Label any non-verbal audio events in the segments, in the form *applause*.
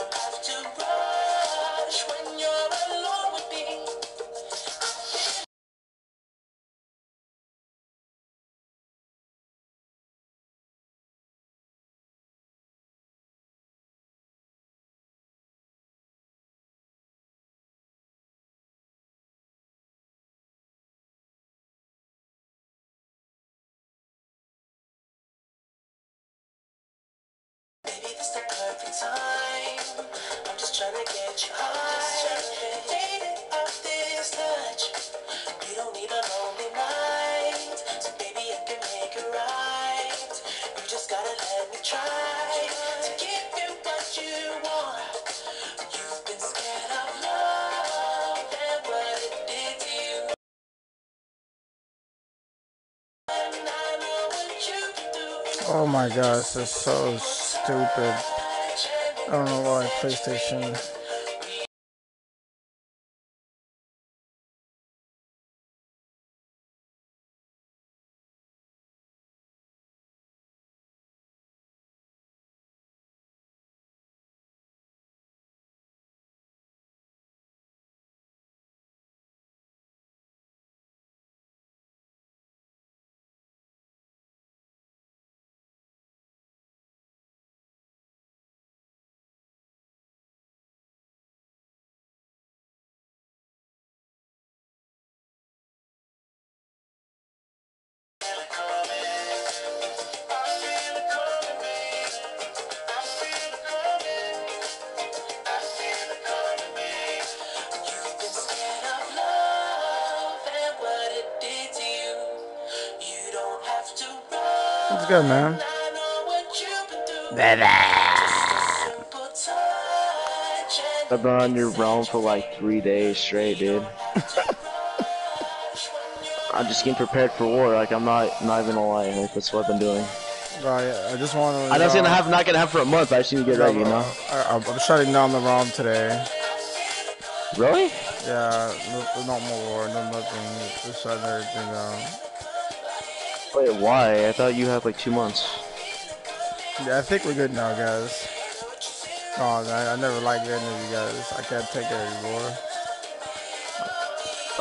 have to run. Oh my gosh, this is so stupid. I don't know why PlayStation. Good, man. I've been on your realm for like three days straight, dude. *laughs* I'm just getting prepared for war. Like I'm not, not even gonna lie. Like that's what I've been doing. Right, I just want to. I know it's gonna have, not gonna have for a month. I just need to get ready, you know. I, I'm shutting down the realm today. Really? Yeah, no, no more war, no nothing. Just shutting everything down. Wait, why? I thought you had like two months. Yeah, I think we're good now, guys. Oh, I, I never liked any of you guys. I can't take it anymore.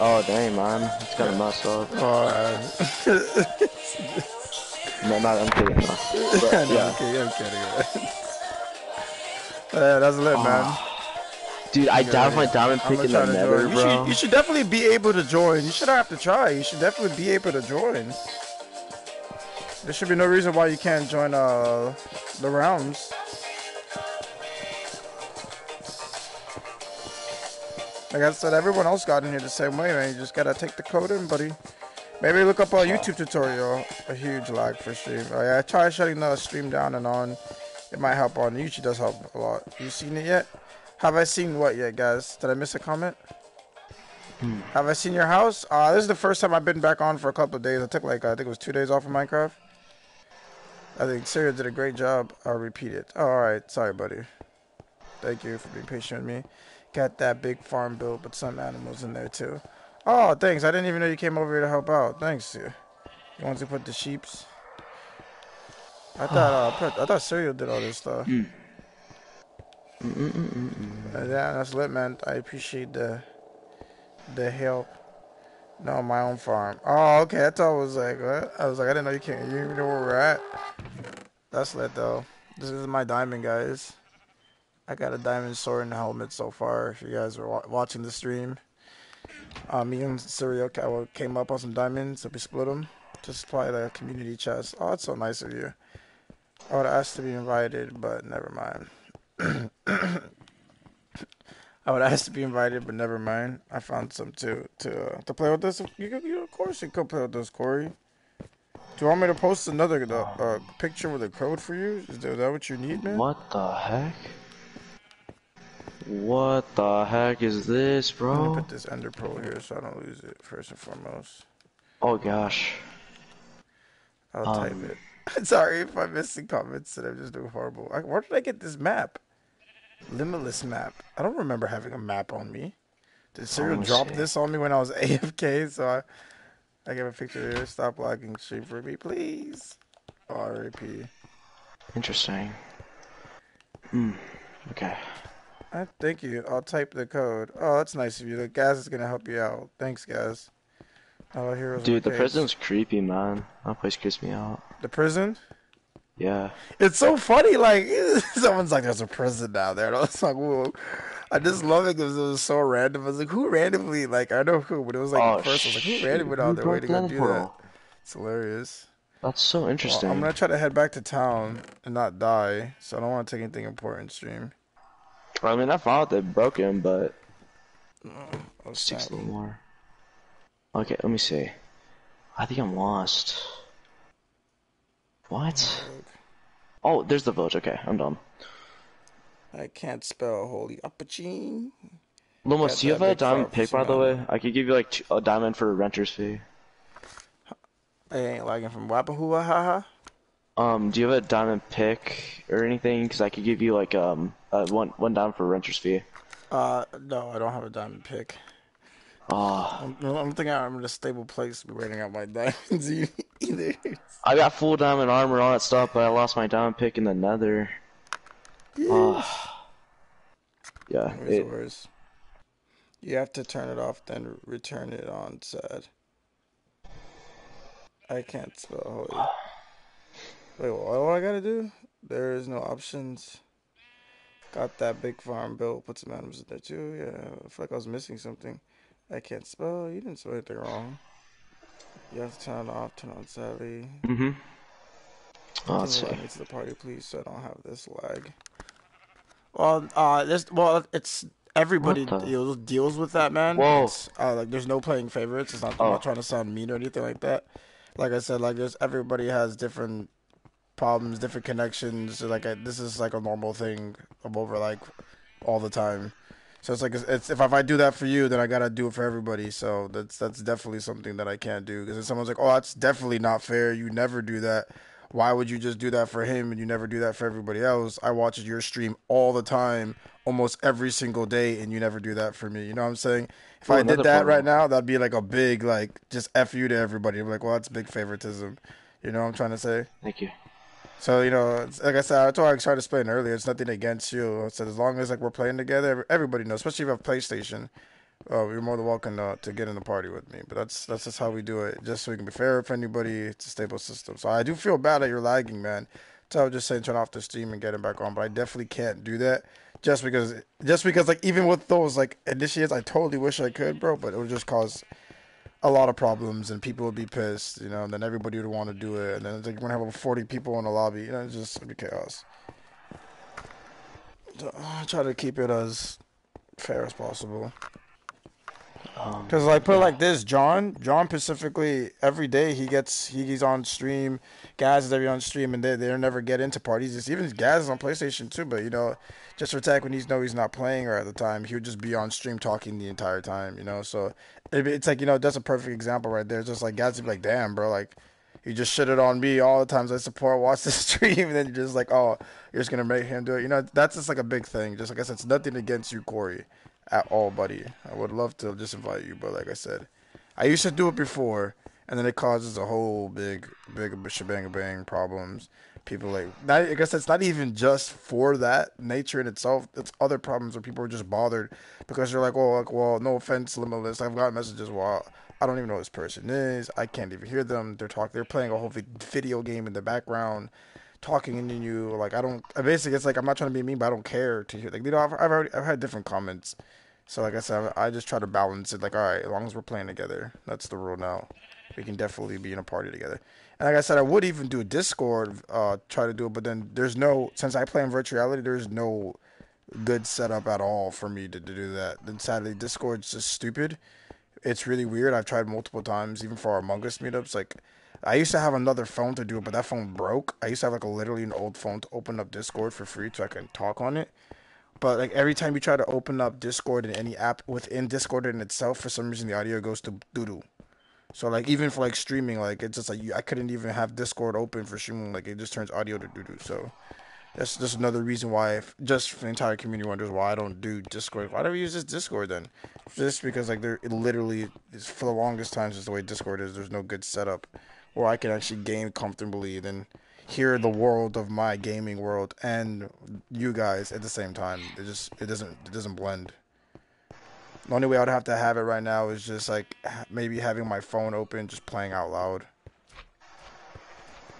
Oh dang, man, it's kind of messed up. Oh, no, not, I'm kidding. *laughs* No. But, no, yeah. I'm kidding. I'm kidding. yeah, that's lit, man. Ah. Dude, I Yeah, downed my diamond pick in the nether, join. You bro. should, you should definitely be able to join. You shouldn't have to try. You should definitely be able to join. There should be no reason why you can't join uh the Realms. Like I said, everyone else got in here the same way, man. You just gotta take the code in, buddy. Maybe look up a YouTube tutorial. A huge lag for stream. Oh, yeah, I tried shutting the stream down and on. It might help on. YouTube does help a lot. You seen it yet? Have I seen what yet, guys? Did I miss a comment? Have I seen your house? Uh, this is the first time I've been back on for a couple of days. I took like I think it was two days off of Minecraft. I think Serial did a great job. I'll repeat it. Oh, all right, sorry, buddy. Thank you for being patient with me. Got that big farm built, but some animals in there too. Oh, thanks. I didn't even know you came over here to help out. Thanks. You You want to put the sheeps? I thought uh, I thought Serial did all this stuff. Uh, yeah, that's lit, man. I appreciate the the help. No, my own farm. Oh, okay. I thought it was like what? I was like, I didn't know you can't. You even know where we're at. That's lit though. This is my diamond, guys. I got a diamond sword and helmet so far. If you guys are wa- watching the stream, uh, me and Serial ca- came up on some diamonds, so we split them to supply the community chest. Oh, that's so nice of you. I would ask to be invited, but never mind. *coughs* I would ask to be invited, but never mind. I found some to to uh, to play with this. You, you of course you could play with this, Corey. Do you want me to post another uh, picture with a code for you? Is that what you need, man? What the heck? What the heck is this, I'm gonna put this Ender Pearl here so I don't lose it. First and foremost, Oh gosh. I'll Um, type it. *laughs* Sorry if I'm missing comments and I'm just doing horrible. I, where did I get this map? Limitless map. I don't remember having a map on me. Did Serial drop this on me when I was *laughs* AFK? So I, I gave a picture here. Stop logging stream for me, please. RIP. Interesting. Hmm. Okay. I thank you. I'll type the code. Oh, that's nice of you. The Gaz is gonna help you out. Thanks, Gaz. Oh, heroes. Dude, the case. prison's creepy, man. That place creeps me out. The prison. Yeah. It's so funny. Like *laughs* someone's like, "There's a prison down there." And *laughs* I was like, "Whoa." I just love it because it was so random. I was like, "Who randomly?" Like I don't know who, but it was like Oh, first. I was like, "Who randomly went out their way to go do that?" It's hilarious. That's so Well, interesting. I'm gonna try to head back to town and not die, so I don't want to take anything important stream. I mean, I thought they broke him, but Oh, six a little more. Okay, let me see. I think I'm lost. What? Oh, there's the village. Okay, I'm done. I can't spell holy apachine. Lumos, Got do you have a diamond pick, by the way? I could give you like a diamond for a renter's fee. I ain't lagging from Wapahua, haha. Um, do you have a diamond pick or anything? Because I could give you like um uh, one one diamond for a renter's fee. Uh, no, I don't have a diamond pick. Ah, I'm, I don't think I'm in a stable place rating out my *laughs* diamonds either. I got full diamond armor, all that stuff, but I lost my diamond pick in the Nether. Ah, yeah, it, worst? You have to turn it off, then return it on. Sad. I can't spell holy. Wait, what do I gotta do? There is no options. Got that big farm built. Put some items in there too. Yeah, I feel like I was missing something. I can't spell. You didn't spell anything wrong. You have to turn it off. Turn on sadly. mm-hmm. Oh, let's see. Me to the party, please, so I don't have this lag. Well, uh, this well, it's everybody deals deals with that, man. Whoa. Uh, like there's no playing favorites. It's not. I'm Oh. not trying to sound mean or anything like that. Like I said, like there's everybody has different problems, different connections. Like I, this is like a normal thing I'm over like all the time. So it's like it's, it's if, if I do that for you, then I gotta do it for everybody. So that's that's definitely something that I can't do because if someone's like, "Oh, that's definitely not fair. You never do that. Why would you just do that for him and you never do that for everybody else?" I watch your stream all the time, almost every single day, and you never do that for me. You know what I'm saying? If Oh, I did that problem. right now, that'd be like a big like just f you to everybody. I'm like, well, that's big favoritism. You know what I'm trying to say? Thank you. So you know, like I said, I told I tried to explain earlier. It's nothing against you. I said as long as like we're playing together, everybody knows. Especially if you have PlayStation, uh, you're more than welcome to, to get in the party with me. But that's that's just how we do it, just so we can be fair for anybody. It's a stable system. So I do feel bad that you're lagging, man. So I was just saying, turn off the stream and get it back on. But I definitely can't do that, just because just because like even with those like initiates, I totally wish I could, bro. But it would just cause a lot of problems and people would be pissed, you know, and then everybody would want to do it, and then it's like you're gonna have over 40 people in the lobby, you know, it's just be chaos. So, I try to keep it as fair as possible. Um, Cause like put it like this, John, John specifically, every day he gets he, he's on stream, Gaz is every on stream, and they they never get into parties. It's even Gaz is on PlayStation too, but you know, just for tech when he's know he's not playing or at the time, he would just be on stream talking the entire time, you know. So it, it's like you know that's a perfect example right there. It's just like Gaz would be like, damn, bro, like you just shitted on me all the times I support watch the *laughs* stream, and then you're just like, oh, you're just gonna make him do it. You know, that's just like a big thing. Just like I said, it's nothing against you, Corey at all, buddy. I would love to just invite you, but like I said, I used to do it before, and then it causes a whole big, big shebang bang problems. People like, not, I guess it's not even just for that nature in itself. It's other problems where people are just bothered because they're like, well, like, well, no offense, limitless. I've got messages. Well, I don't even know who this person is. I can't even hear them. They're talking. They're playing a whole vi- video game in the background talking into you. Like I don't. Basically, it's like I'm not trying to be mean, but I don't care to hear. Like you know, I've I've, already, I've had different comments. So like I said, I just try to balance it. Like all right, as long as we're playing together, that's the rule now. We can definitely be in a party together. And like I said, I would even do a Discord, uh, try to do it, but then there's no since I play in virtual reality, there's no good setup at all for me to, to do that. Then sadly, Discord's just stupid. It's really weird. I've tried multiple times, even for our Among Us meetups. Like, I used to have another phone to do it, but that phone broke. I used to have like a literally an old phone to open up Discord for free so I can talk on it. But like every time you try to open up Discord in any app within Discord in itself, for some reason the audio goes to doo doo. So like even for like streaming, like it's just like you, I couldn't even have Discord open for streaming. Like it just turns audio to doo doo. So that's just another reason why, if, just for the entire community wonders why I don't do Discord. Why do we use this Discord then? Just because like there, it literally is for the longest time, just the way Discord is. There's no good setup where I can actually game comfortably. Then hear the world of my gaming world and you guys at the same time. It just it doesn't it doesn't blend. The only way I would have to have it right now is just like maybe having my phone open, just playing out loud.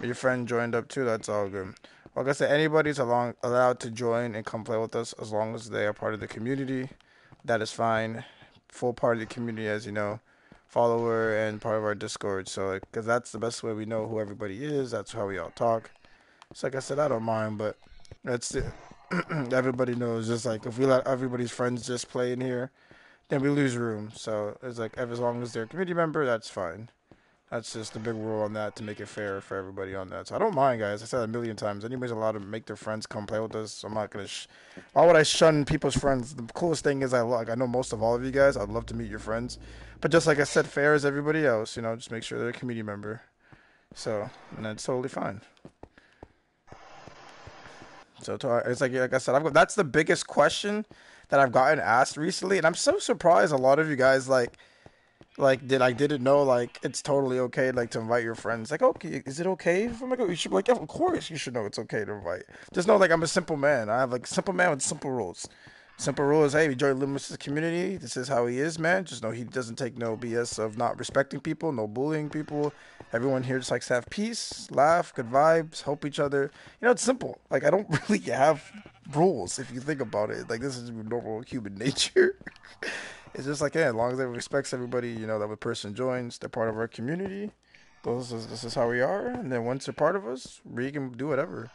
Your friend joined up too. That's all good. Like I said, anybody's along, allowed to join and come play with us as long as they are part of the community. That is fine. Full part of the community, as you know, follower and part of our Discord. So, because like, that's the best way we know who everybody is. That's how we all talk. So, like I said, I don't mind, but that's it. *clears throat* everybody knows. Just like if we let everybody's friends just play in here, then we lose room. So it's like as long as they're a community member, that's fine. That's just the big rule on that to make it fair for everybody on that. So I don't mind, guys. I said a million times. Anybody's allowed to make their friends come play with us. I'm not gonna. Sh- Why would I shun people's friends? The coolest thing is I like I know most of all of you guys. I'd love to meet your friends, but just like I said, fair as everybody else. You know, just make sure they're a community member. So and that's totally fine. So it's like like I said, I've got, that's the biggest question that I've gotten asked recently, and I'm so surprised a lot of you guys like like did I didn't know like it's totally okay like to invite your friends. Like, okay, is it okay? If I'm like, oh, you should like, yeah, of course you should know it's okay to invite. Just know like I'm a simple man. I have like simple man with simple rules. Simple rule is, hey, we join Limitless community. This is how he is, man. Just know he doesn't take no BS of not respecting people, no bullying people. Everyone here just likes to have peace, laugh, good vibes, help each other. You know, it's simple. Like I don't *laughs* really have rules if you think about it. Like this is normal human *laughs* nature. it's just like yeah, as long as it respects everybody, you know, that the person joins, they're part of our community. This is, this is how we are, and then once they're part of us, we can do whatever.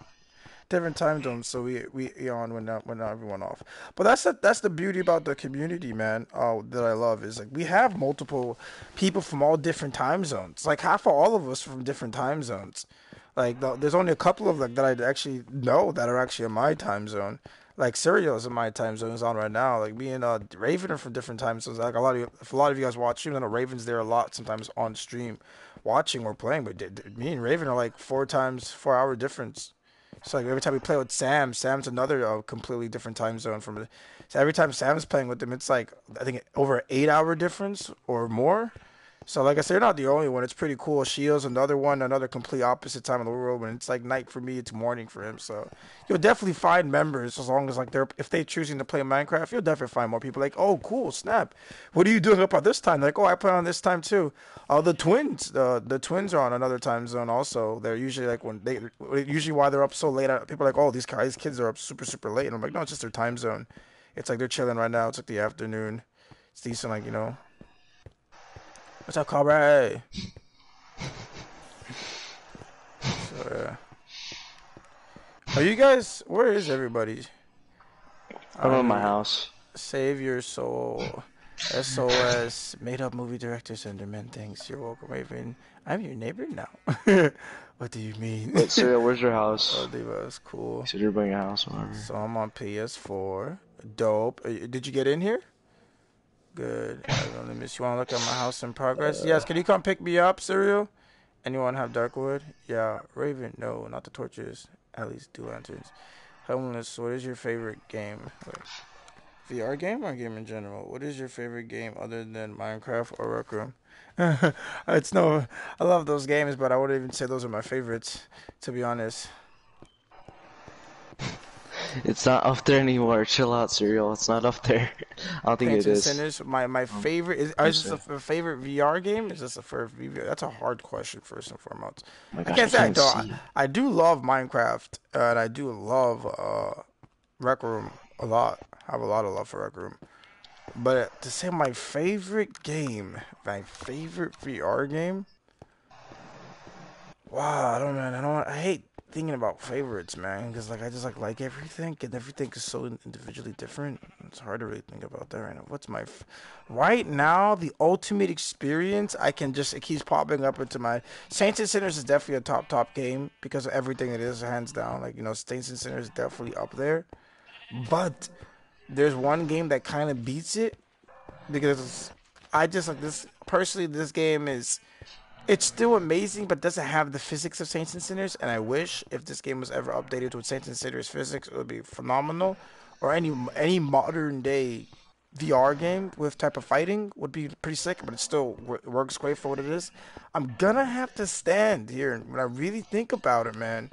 Different time zones, so we we on when not when not everyone off. But that's the that's the beauty about the community, man. Uh, that I love is like we have multiple people from all different time zones. Like half of all of us from different time zones. Like the, there's only a couple of like that I actually know that are actually in my time zone like Serial's in my time zone is on right now. Like me and uh, Raven are from different time zones. Like a lot of you, if a lot of you guys watch stream, I know Raven's there a lot sometimes on stream, watching or playing. But d- d- me and Raven are like four times four hour difference. So like every time we play with Sam, Sam's another uh, completely different time zone from. So every time Sam's playing with them, it's like I think over eight hour difference or more. So like I said, you're not the only one. It's pretty cool. Shields, another one, another complete opposite time of the world. When it's like night for me, it's morning for him. So you'll definitely find members as long as like they're if they're choosing to play Minecraft, you'll definitely find more people like, oh cool, snap. What are you doing up at this time? They're like, oh, I play on this time too. Oh, uh, the twins, the the twins are on another time zone also. They're usually like when they usually why they're up so late. Uh, people are like, oh, these guys kids are up super super late. And I'm like, no, it's just their time zone. It's like they're chilling right now. It's like the afternoon. It's decent, like you know What's up, Cobra? so, yeah. Are you guys? Where is everybody? I'm um, in my house. Save your soul. SOS. Made up movie director Senderman. Thanks. You're welcome, Raven. I'm your neighbor now. *laughs* what do you mean? Wait, where's your house? Oh, that's cool. You said you're buying a house, whatever. So I'm on PS4. Dope. Uh, did you get in here? Good. Let me see. You want to look at my house in progress? Uh. Yes. Can you come pick me up, Serial? Anyone have Darkwood? Yeah. Raven? No, not the torches. At least two lanterns. Homeless. What is your favorite game? Wait. VR game or game in general? What is your favorite game other than Minecraft or Rec Room? *laughs* it's no. I love those games, but I wouldn't even say those are my favorites, to be honest. It's not up there anymore. Chill out, Serial. It's not up there. I don't think Phantom it is. Sinners, my my um, favorite is. Is this a favorite VR game? Is this a favorite VR? That's a hard question, first and foremost. Oh gosh, I can't say I, don't. I, I, do love Minecraft, uh, and I do love uh, Rec Room a lot. I have a lot of love for Rec Room. But to say my favorite game, my favorite VR game. Wow, I don't know. I don't. I hate thinking about favorites, man, because like I just like like everything, and everything is so individually different. It's hard to really think about that right now. What's my f- right now the ultimate experience? I can just it keeps popping up into my Saints and Sinners is definitely a top top game because of everything it is, hands down. Like you know, Saints and Sinners is definitely up there, but there's one game that kind of beats it because I just like this personally. This game is it's still amazing, but doesn't have the physics of Saints and Sinners. And I wish if this game was ever updated with Saints and Sinners physics, it would be phenomenal. Or any any modern day VR game with type of fighting would be pretty sick, but it still works great for what it is. I'm gonna have to stand here when I really think about it, man.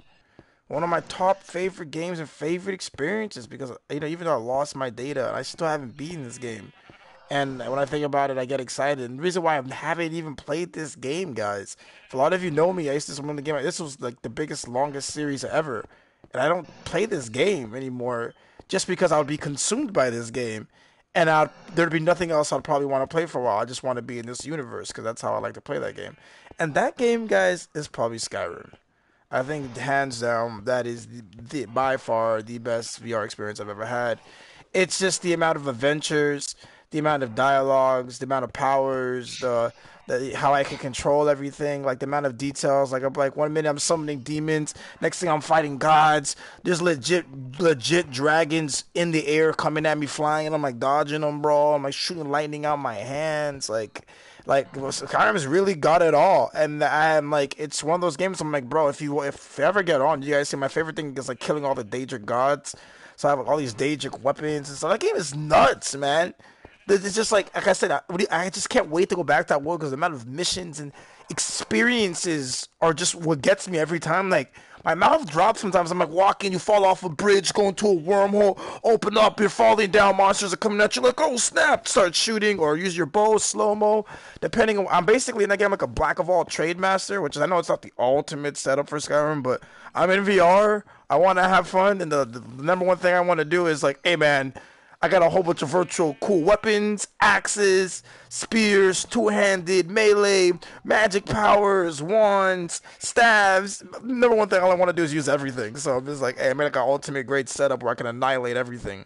one of my top favorite games and favorite experiences because you know even though I lost my data, I still haven't beaten this game. And when I think about it, I get excited. And the reason why I haven't even played this game, guys, if a lot of you know me, I used to win the game. This was like the biggest, longest series ever, and I don't play this game anymore just because I would be consumed by this game, and I'd, there'd be nothing else I'd probably want to play for a while. I just want to be in this universe because that's how I like to play that game. And that game, guys, is probably Skyrim. I think hands down that is the, the, by far the best VR experience I've ever had. It's just the amount of adventures, the amount of dialogues, the amount of powers, the, the how I can control everything, like the amount of details. Like I'm like one minute I'm summoning demons, next thing I'm fighting gods. There's legit legit dragons in the air coming at me flying. I'm like dodging them, bro. I'm like shooting lightning out my hands, like like Skyrim's really got it all, and I'm like, it's one of those games. I'm like, bro, if you if you ever get on, you guys see my favorite thing is like killing all the Daedric gods. So I have all these Daedric weapons and stuff. That game is nuts, man. It's just like like I said, I, I just can't wait to go back to that world because the amount of missions and experiences are just what gets me every time. Like my mouth drops sometimes. I'm like walking, you fall off a bridge, going to a wormhole, open up, you're falling down, monsters are coming at you, like, oh snap, start shooting, or use your bow, slow mo. Depending on, I'm basically in that game like a black of all trade master, which is, I know it's not the ultimate setup for Skyrim, but I'm in VR. I want to have fun, and the, the number one thing I want to do is like, hey man, I got a whole bunch of virtual cool weapons, axes, spears, two-handed, melee, magic powers, wands, staves. Number one thing, all I want to do is use everything. So I'm just like, hey, I made like an ultimate great setup where I can annihilate everything,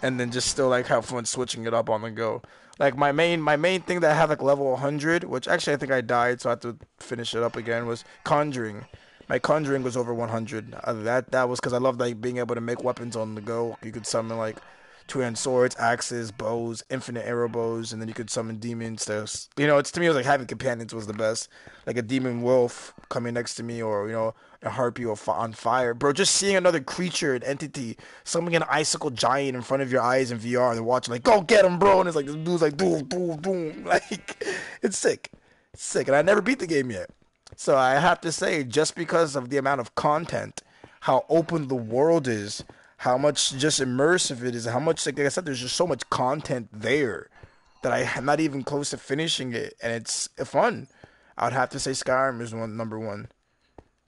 and then just still like have fun switching it up on the go. Like my main my main thing that I have like level 100, which actually I think I died, so I have to finish it up again, was conjuring. My conjuring was over 100. Uh, that that was because I loved like being able to make weapons on the go. You could summon like two-hand swords, axes, bows, infinite arrow bows, and then you could summon demons. To, you know, it's to me it was like having companions was the best. Like a demon wolf coming next to me, or you know, a harpy or on fire, bro. Just seeing another creature, an entity, summoning an icicle giant in front of your eyes in VR, and watching like, go get him, bro. And it's like this dude's like, boom, boom, boom. *laughs* Like, it's sick, it's sick. And I never beat the game yet, so I have to say, just because of the amount of content, how open the world is how much just immersive it is, how much like, I said, there's just so much content there that I am not even close to finishing it, and it's fun. I would have to say Skyrim is one number one,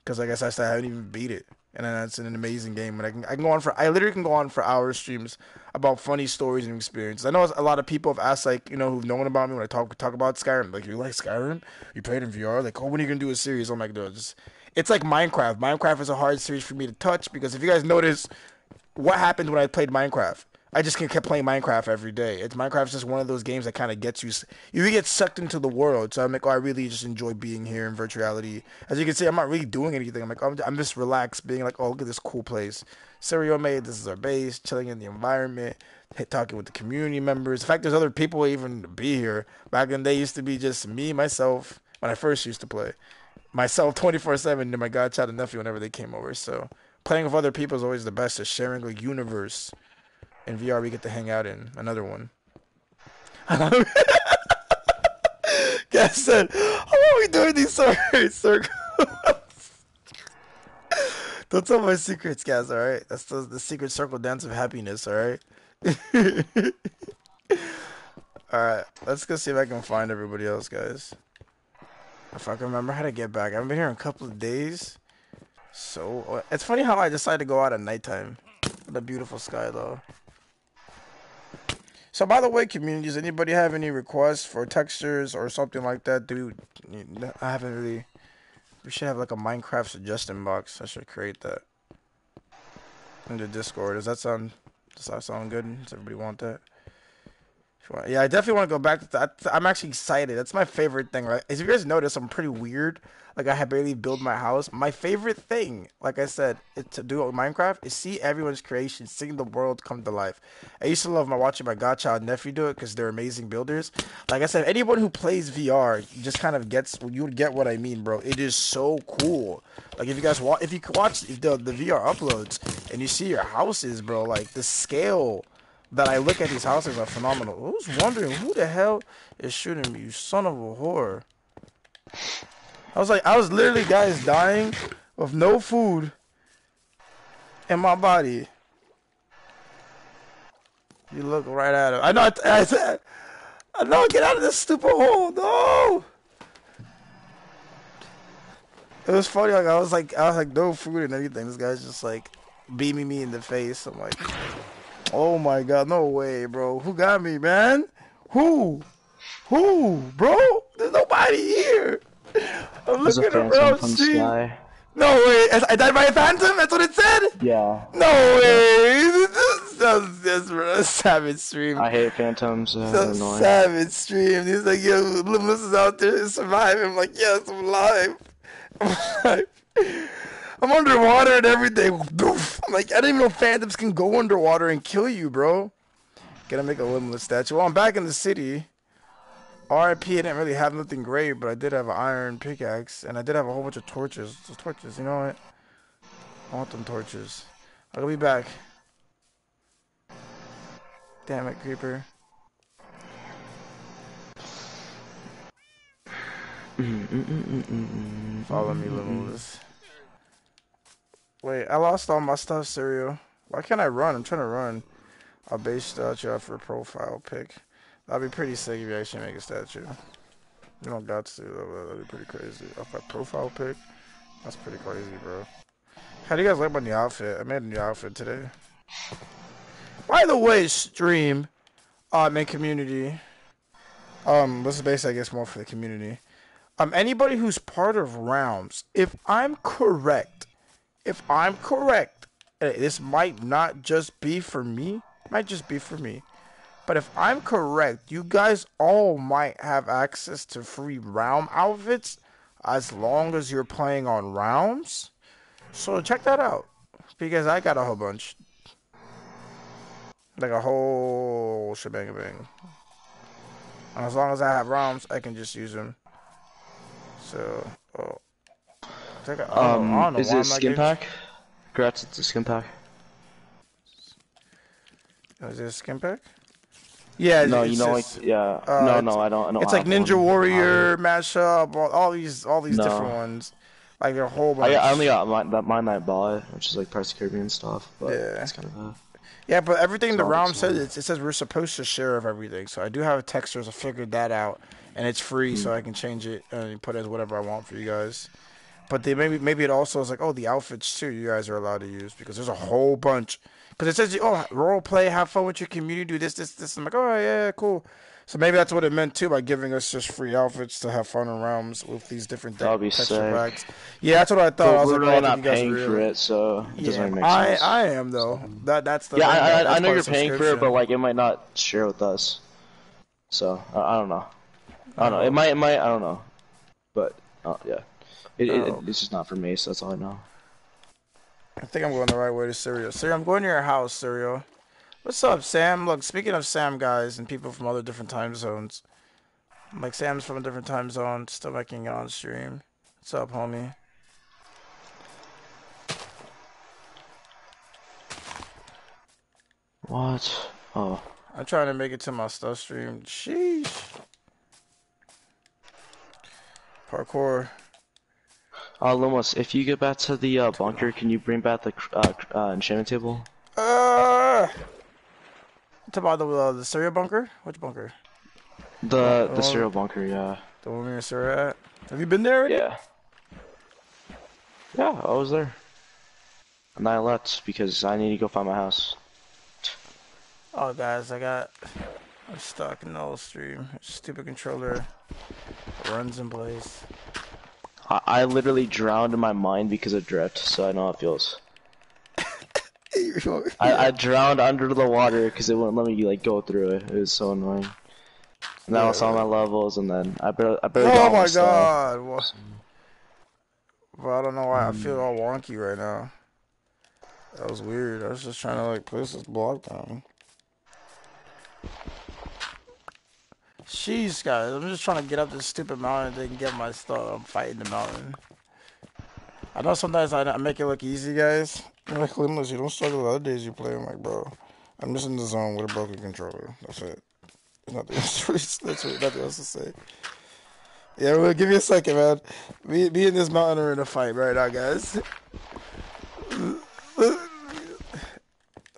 because like I said, I haven't even beat it, and that's an amazing game. And I can I can go on for I literally can go on for hours streams about funny stories and experiences. I know a lot of people have asked like you know who've known about me when I talk talk about Skyrim, like you like Skyrim, you played in VR, like oh when are you gonna do a series? I'm like, dude, just it's like Minecraft. Minecraft is a hard series for me to touch because if you guys notice what happened when I played Minecraft? I just kept playing Minecraft every day. It's Minecraft's just one of those games that kind of gets you. You get sucked into the world. So I'm like, oh, I really just enjoy being here in virtuality. As you can see, I'm not really doing anything. I'm like, I'm, I'm just relaxed, being like, oh, look at this cool place. Serial made. This is our base. Chilling in the environment. Talking with the community members. In fact, there's other people even be here. Back in the day, used to be just me, myself. When I first used to play, myself 24/7, and my godchild and nephew whenever they came over. So playing with other people is always the best. Is sharing a universe in VR we get to hang out in. Another one. *laughs* Guys said, "How are we doing these *laughs* circles?" Don't tell my secrets, guys. All right, that's the, the secret circle dance of happiness. All right. *laughs* all right, let's go see if I can find everybody else, guys. If I can remember how to get back, I've been here in a couple of days. So uh, it's funny how I decided to go out at nighttime. The beautiful sky though. So by the way, communities, anybody have any requests for textures or something like that? Dude, I haven't really. We should have like a Minecraft suggestion box. I should create that in the Discord. Does that sound? Does that sound good? Does everybody want that? Yeah, I definitely want to go back to that. I'm actually excited. That's my favorite thing, right? As you guys notice, I'm pretty weird. Like I have barely built my house. My favorite thing, like I said, to do with Minecraft is see everyone's creation, seeing the world come to life. I used to love my watching my godchild nephew do it because they're amazing builders. Like I said, anyone who plays VR just kind of gets you would get what I mean, bro. It is so cool. Like if you guys watch, if you watch the the VR uploads and you see your houses, bro, like the scale that I look at these houses are phenomenal. Who's wondering who the hell is shooting me? You son of a whore. I was like, I was literally guys dying of no food, in my body. You look right at him. I know. I, said, I know. Get out of this stupid hole. No. It was funny. Like I was like, I was like, no food and everything. This guy's just like beaming me in the face. I'm like, oh my god, no way, bro. Who got me, man? Who? Who, bro? There's nobody here. I'm There's looking a around. phantom from See? Sky. No way. I died by a phantom. That's what it said. Yeah. No way. That's, that's, that's savage stream. I hate phantoms. Uh, they're That's annoying. savage stream. He's like, yo, Limitless is out there surviving. I'm like, yes, I'm alive. *laughs* I'm alive. I'm underwater and everything. I'm like, I didn't even know phantoms can go underwater and kill you, bro. Gotta make a limitless statue. Well, I'm back in the city. RIP, I didn't really have nothing great, but I did have an iron pickaxe, and I did have a whole bunch of torches. Those torches, you know what? I want them torches. I'll be back. Damn it, creeper. Follow me, limitless. Wait, I lost all my stuff, Serial. Why can't I run? I'm trying to run. I'll base statue for a profile pic. That'd be pretty sick if you actually make a statue. You don't got to, though, that'd be pretty crazy. Off my profile pic? That's pretty crazy, bro. How do you guys like my new outfit? I made a new outfit today. By the way, stream, um, and community. Um, this is basically, I guess, more for the community. Um, anybody who's part of Realms, if I'm correct, if I'm correct, eh, this might not just be for me, might just be for me. But if I'm correct, you guys all might have access to free Realm outfits as long as you're playing on Realms. So check that out. Because I got a whole bunch. Like a whole shebang bang. And as long as I have Realms, I can just use them. So, oh. I think I, I don't I don't Um, know is it a skin pack? Congrats, it's a skin pack. Is it a skin pack? Yeah, No, you know, just- like, yeah. uh, no, no, I don't. I don't it's like Ninja one. Warrior mashup, all, all these, all these No. different ones, like a whole bunch. I, I only got mine, that mine that I bought, which is like Pirates of Caribbean stuff. But Yeah. that's kind of uh, yeah, but everything the Realm says it, it says we're supposed to share of everything. So I do have a textures. I figured that out, and it's free, Hmm. so I can change it and put it as whatever I want for you guys. But they maybe maybe it also is like oh the outfits too you guys are allowed to use because there's a whole bunch because it says oh role play have fun with your community do this this this I'm like oh yeah cool so maybe that's what it meant too by giving us just free outfits to have fun in Realms with these different That'd be texture packs yeah that's what I thought I was we're like really oh, not think you guys paying really... for it, so it doesn't yeah really make I sense. I am though that that's the yeah, thing, I, I, I know you're paying for it, but like it might not share with us. So I, I don't know. I don't know. It might. It might. I don't know. But uh, yeah, it, it, Oh. it's just not for me. So that's all I know. I think I'm going the right way to Serial. Serial, I'm going to your house, Serial. What's up, Sam? Look, speaking of Sam guys and people from other different time zones, like Sam's from a different time zone, still making it on stream. What's up, homie? What? Oh, I'm trying to make it to my stuff stream. Sheesh. Parkour. Uh, Lumos, if you get back to the uh, bunker, can you bring back the uh, uh, enchantment table? Uh, talk about the uh, the Serial bunker. Which bunker? The Oh. the Serial bunker, yeah. The one where Serial at? Have you been there already? Yeah. Yeah, I was there. And I left because I need to go find my house. Oh, guys, I got. I'm stuck in the old stream. Stupid controller runs in place. I, I literally drowned in my mind because of drift, so I know how it feels. *laughs* I, I drowned under the water because it wouldn't let me like go through it. It was so annoying. And then I lost all my levels, and then I barely, I barely oh my god! Well, well, I don't know why I feel all wonky right now. That was weird. I was just trying to like place this block down. Jeez, guys, I'm just trying to get up this stupid mountain and get my stuff. I'm fighting the mountain. I know sometimes I, make it look easy, guys. Like, Limitless, you don't struggle the other days you play. I'm like, bro, I'm just in the zone with a broken controller. That's it. There's nothing else, *laughs* what, nothing else to say. Yeah, well, give me a second, man. Me, me and this mountain are in a fight right now, guys. *laughs*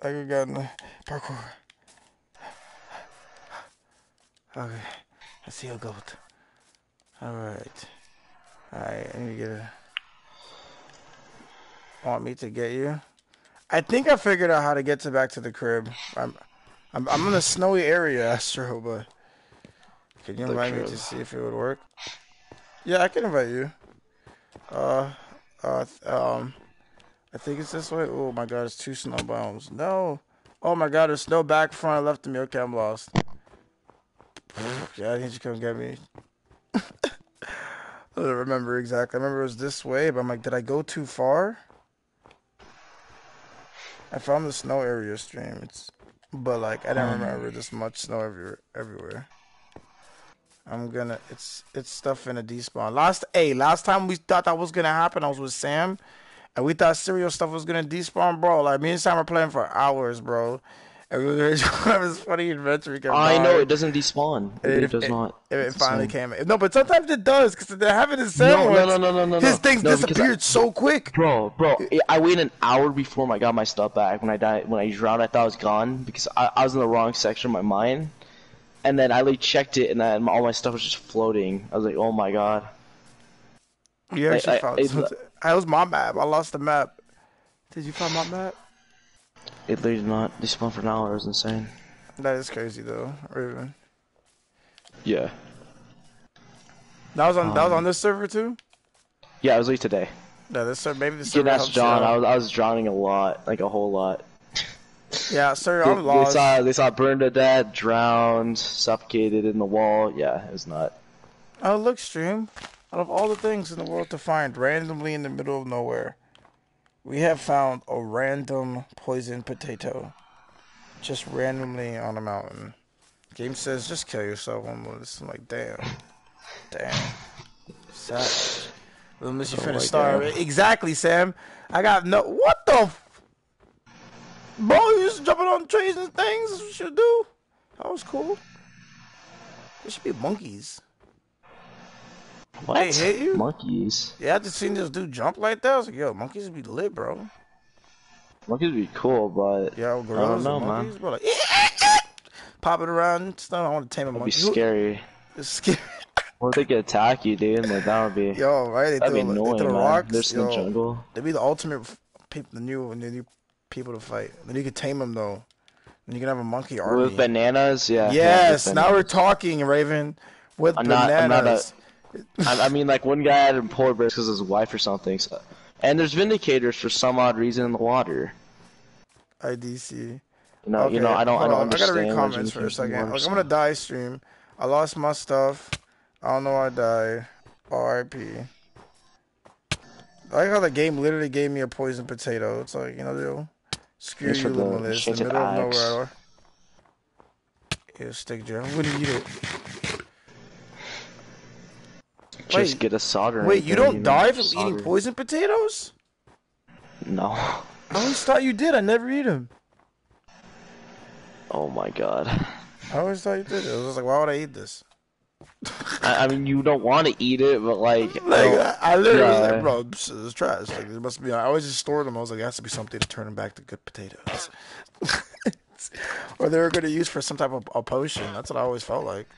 I got parkour. Okay, I see a goat. All right, all right. I need to get a. Want me to get you? I think I figured out how to get to back to the crib. I'm, I'm, I'm in a snowy area, *laughs* Astro, but can you The invite me to see if it would work? Yeah, I can invite you. Uh, uh, um, I think it's this way. Oh my God, it's two snow biomes. No. Oh my God, there's snow back, front, left of me. Okay, I'm lost. Yeah, I need you to come get me. I don't remember exactly. I remember it was this way, but I'm like, did I go too far? I found the snow area stream. It's, but like I didn't hmm. remember this much snow everywhere. Everywhere. I'm gonna. It's it's stuff in a despawn. Last hey, last time we thought that was gonna happen, I was with Sam, and we thought serial stuff was gonna despawn, bro. Like me and Sam were playing for hours, bro. And we were this funny adventure. we I know it doesn't despawn. It, It, does it- not. It, it finally came. No, but sometimes it does because they're having the same No, no, no, no, no, no, His no. things No, because I- disappeared so quick. Bro, bro, I waited an hour before I got my stuff back. When I died, when I drowned, I thought I was gone because I, I was in the wrong section of my mind. And then I like checked it, and then all my stuff was just floating. I was like, oh my god. You I- actually I- found it- something. Was my map. I lost the map. Did you find my map? It literally did not despawn for an hour. It was insane. That is crazy though, Raven. Yeah. That was on that was Um, on this server too. Yeah, I was late today. No, this server maybe the server can ask helps you John. out. I was, I was drowning a lot, like a whole lot. *laughs* Yeah, sir, They, I'm they lost. saw they saw burned to death, drowned, suffocated in the wall. Yeah, it was not. Oh, look, stream. Out of all the things in the world to find randomly in the middle of nowhere, we have found a random poison potato. Just randomly on a mountain. Game says just kill yourself one more. I'm like, damn. Damn. Savage. Little miss you Oh starving. Exactly, Sam. I got no. What the? F- Bro, you just jumping on trees and things. That's what you should do. That was cool. There should be monkeys. What? They hit you? Monkeys. Yeah, I just seen this dude jump like that. I was like, yo, monkeys be lit, bro. Monkeys be cool, but Yo, gorillas know, and man. monkeys, bro. Like, *laughs* popping around and stuff. I want to tame a be monkey. scary. It's scary. *laughs* What if they could attack you, dude? Like that would be. Yo, right? They that'd be throw, annoying, they throw man. rocks. Yo, the jungle. They'd be the ultimate people, the new, the new people to fight. Then you could tame them though. Then you can have a monkey army. With bananas, yeah. yeah, yes, now we're talking, Raven. With I'm not- I'm not a- bananas. I, I mean, like one guy had polar bears because his wife or something. So. And there's vindicators for some odd reason in the water. IDC. You know, Okay, you know, I don't, I don't on. understand. I gotta read comments for a vindicators in the second. Like, I'm gonna die stream. I lost my stuff. I don't know why I died. R.I.P. I like how the game literally gave me a poison potato. It's like, you know, yo, screw Thanks you, Limitless, in the middle of nowhere. Yeah, stick Joe. What did you do? Just get a solder. Wait, you don't die from eating poison? potatoes? No. I always thought you did. I never eat them. Oh my god. I always thought you did. It was like, why would I eat this? I, I mean, you don't want to eat it, but like, *laughs* Like, I, I literally was like, bro, this is trash. Like, there must be. I always just stored them. I was like, there has to be something to turn them back to good potatoes, *laughs* or they were going to use for some type of a potion. That's what I always felt like.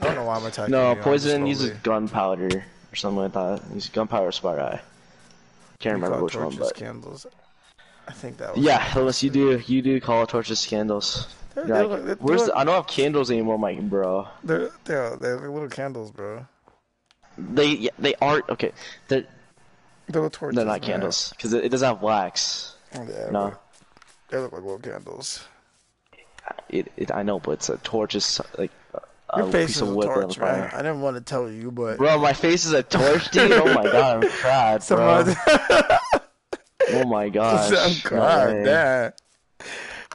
I don't know why I'm attacking. no, you, poison uses gunpowder or something like that. Uses gunpowder spy eye. Can't we remember which one, torches but candles. I think that was. yeah, unless you do, you do call torches candles. They're, they're, like, they're, Where's the, I don't have candles anymore, Mike, bro. they're, they're, they're little candles, bro. They yeah, they aren't okay. They're They're little torches. they're not man. candles because it, it doesn't have wax. Oh, yeah, No, They look like little candles. it, it I know, but it's a torch is like Your face is a torch, man. fire. I didn't want to tell you, but Bro, my face is a torch, dude. Oh my god, I'm *laughs* cried, bro. *laughs* Oh my *laughs* gosh. I'm crying.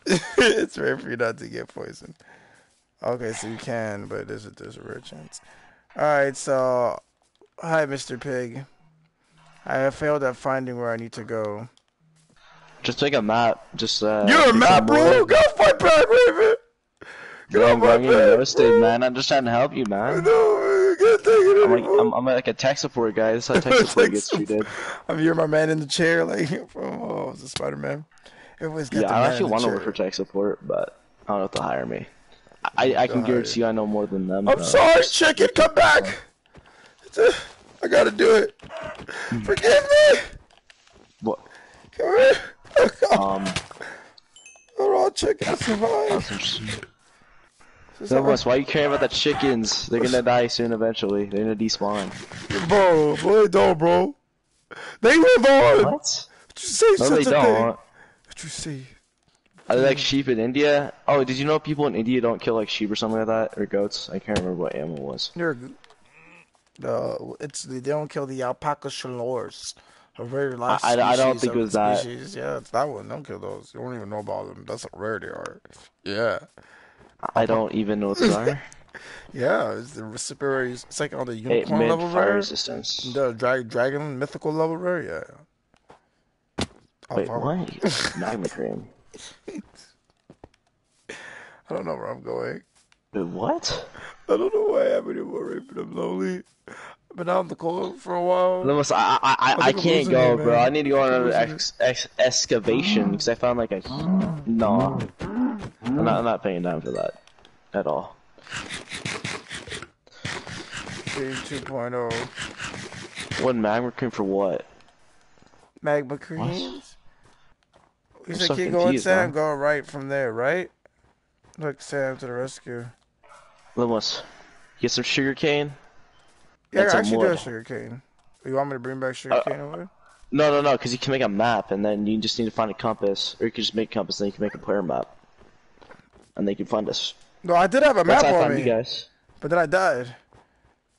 It's rare for you not to get poisoned. Okay, so you can, but there's a there's a rare chance. All right, so hi, Mr. Pig. I have failed at finding where I need to go. Just take a map. Just uh. You're a map, bro. Go fight back, Raven. Bro, I'm Go going fight to back. roasted, man. I'm just trying to help you, man. No, you can't take it I'm like. I'm, I'm like a tech support guy. This is how tech *laughs* support gets treated. I'm here, my man in the chair, like from *laughs* oh, was a Spider Man? Everybody's got Yeah, I actually want to work for tech support, but I don't know if they'll hire me. I, I can guarantee you I know more than them. I'm though. sorry, chicken. Come back. I gotta do it. Forgive me. What? Come here. Um, Hold on, chicken. I survived. That's interesting. This is No, how- Russ, why you caring about the chickens? They're gonna *laughs* die soon eventually. They're gonna despawn. Bro, boy, don't, bro. They live on. What? What you say No, such they a don't. What you see? Are they like sheep in India? Oh, did you know people in India don't kill like sheep or something like that? Or goats? I can't remember what animal it was. Good. Uh, it's they don't kill the alpaca chalors. A very last I- I don't think it was the that. Species. Yeah, it's that one. Don't kill those. You don't even know about them. That's how rare they are. Yeah. I don't even know what those are. *laughs* Yeah, it's the reciprocity. It's like on the unicorn mid level fire rare. resistance. The dra- dragon mythical level rare. Yeah. Wait, Alpaca- what? *laughs* Magma cream. I don't know where I'm going. Wait, what? I don't know why I am anymore, but I'm lonely. I've been out in the cold for a while. I, I, I, I I'm can't go, it, bro. I need to go on losing ex, ex, excavation because I found like a. No. I'm not, I'm not paying down for that at all. Team 2.0. What magma cream for what? Magma creams. You I'm said so keep going, confused, Sam. man. Go right from there, right? Look, Sam to the rescue. Lemons, get some sugar cane. Yeah, I actually do have sugar cane. You want me to bring back sugar Uh, cane over? No, no, no, because you can make a map and then you just need to find a compass, or you can just make a compass and then you can make a player map, and they can find us. No, I did have a map That's how I on found me, you guys. but then I died.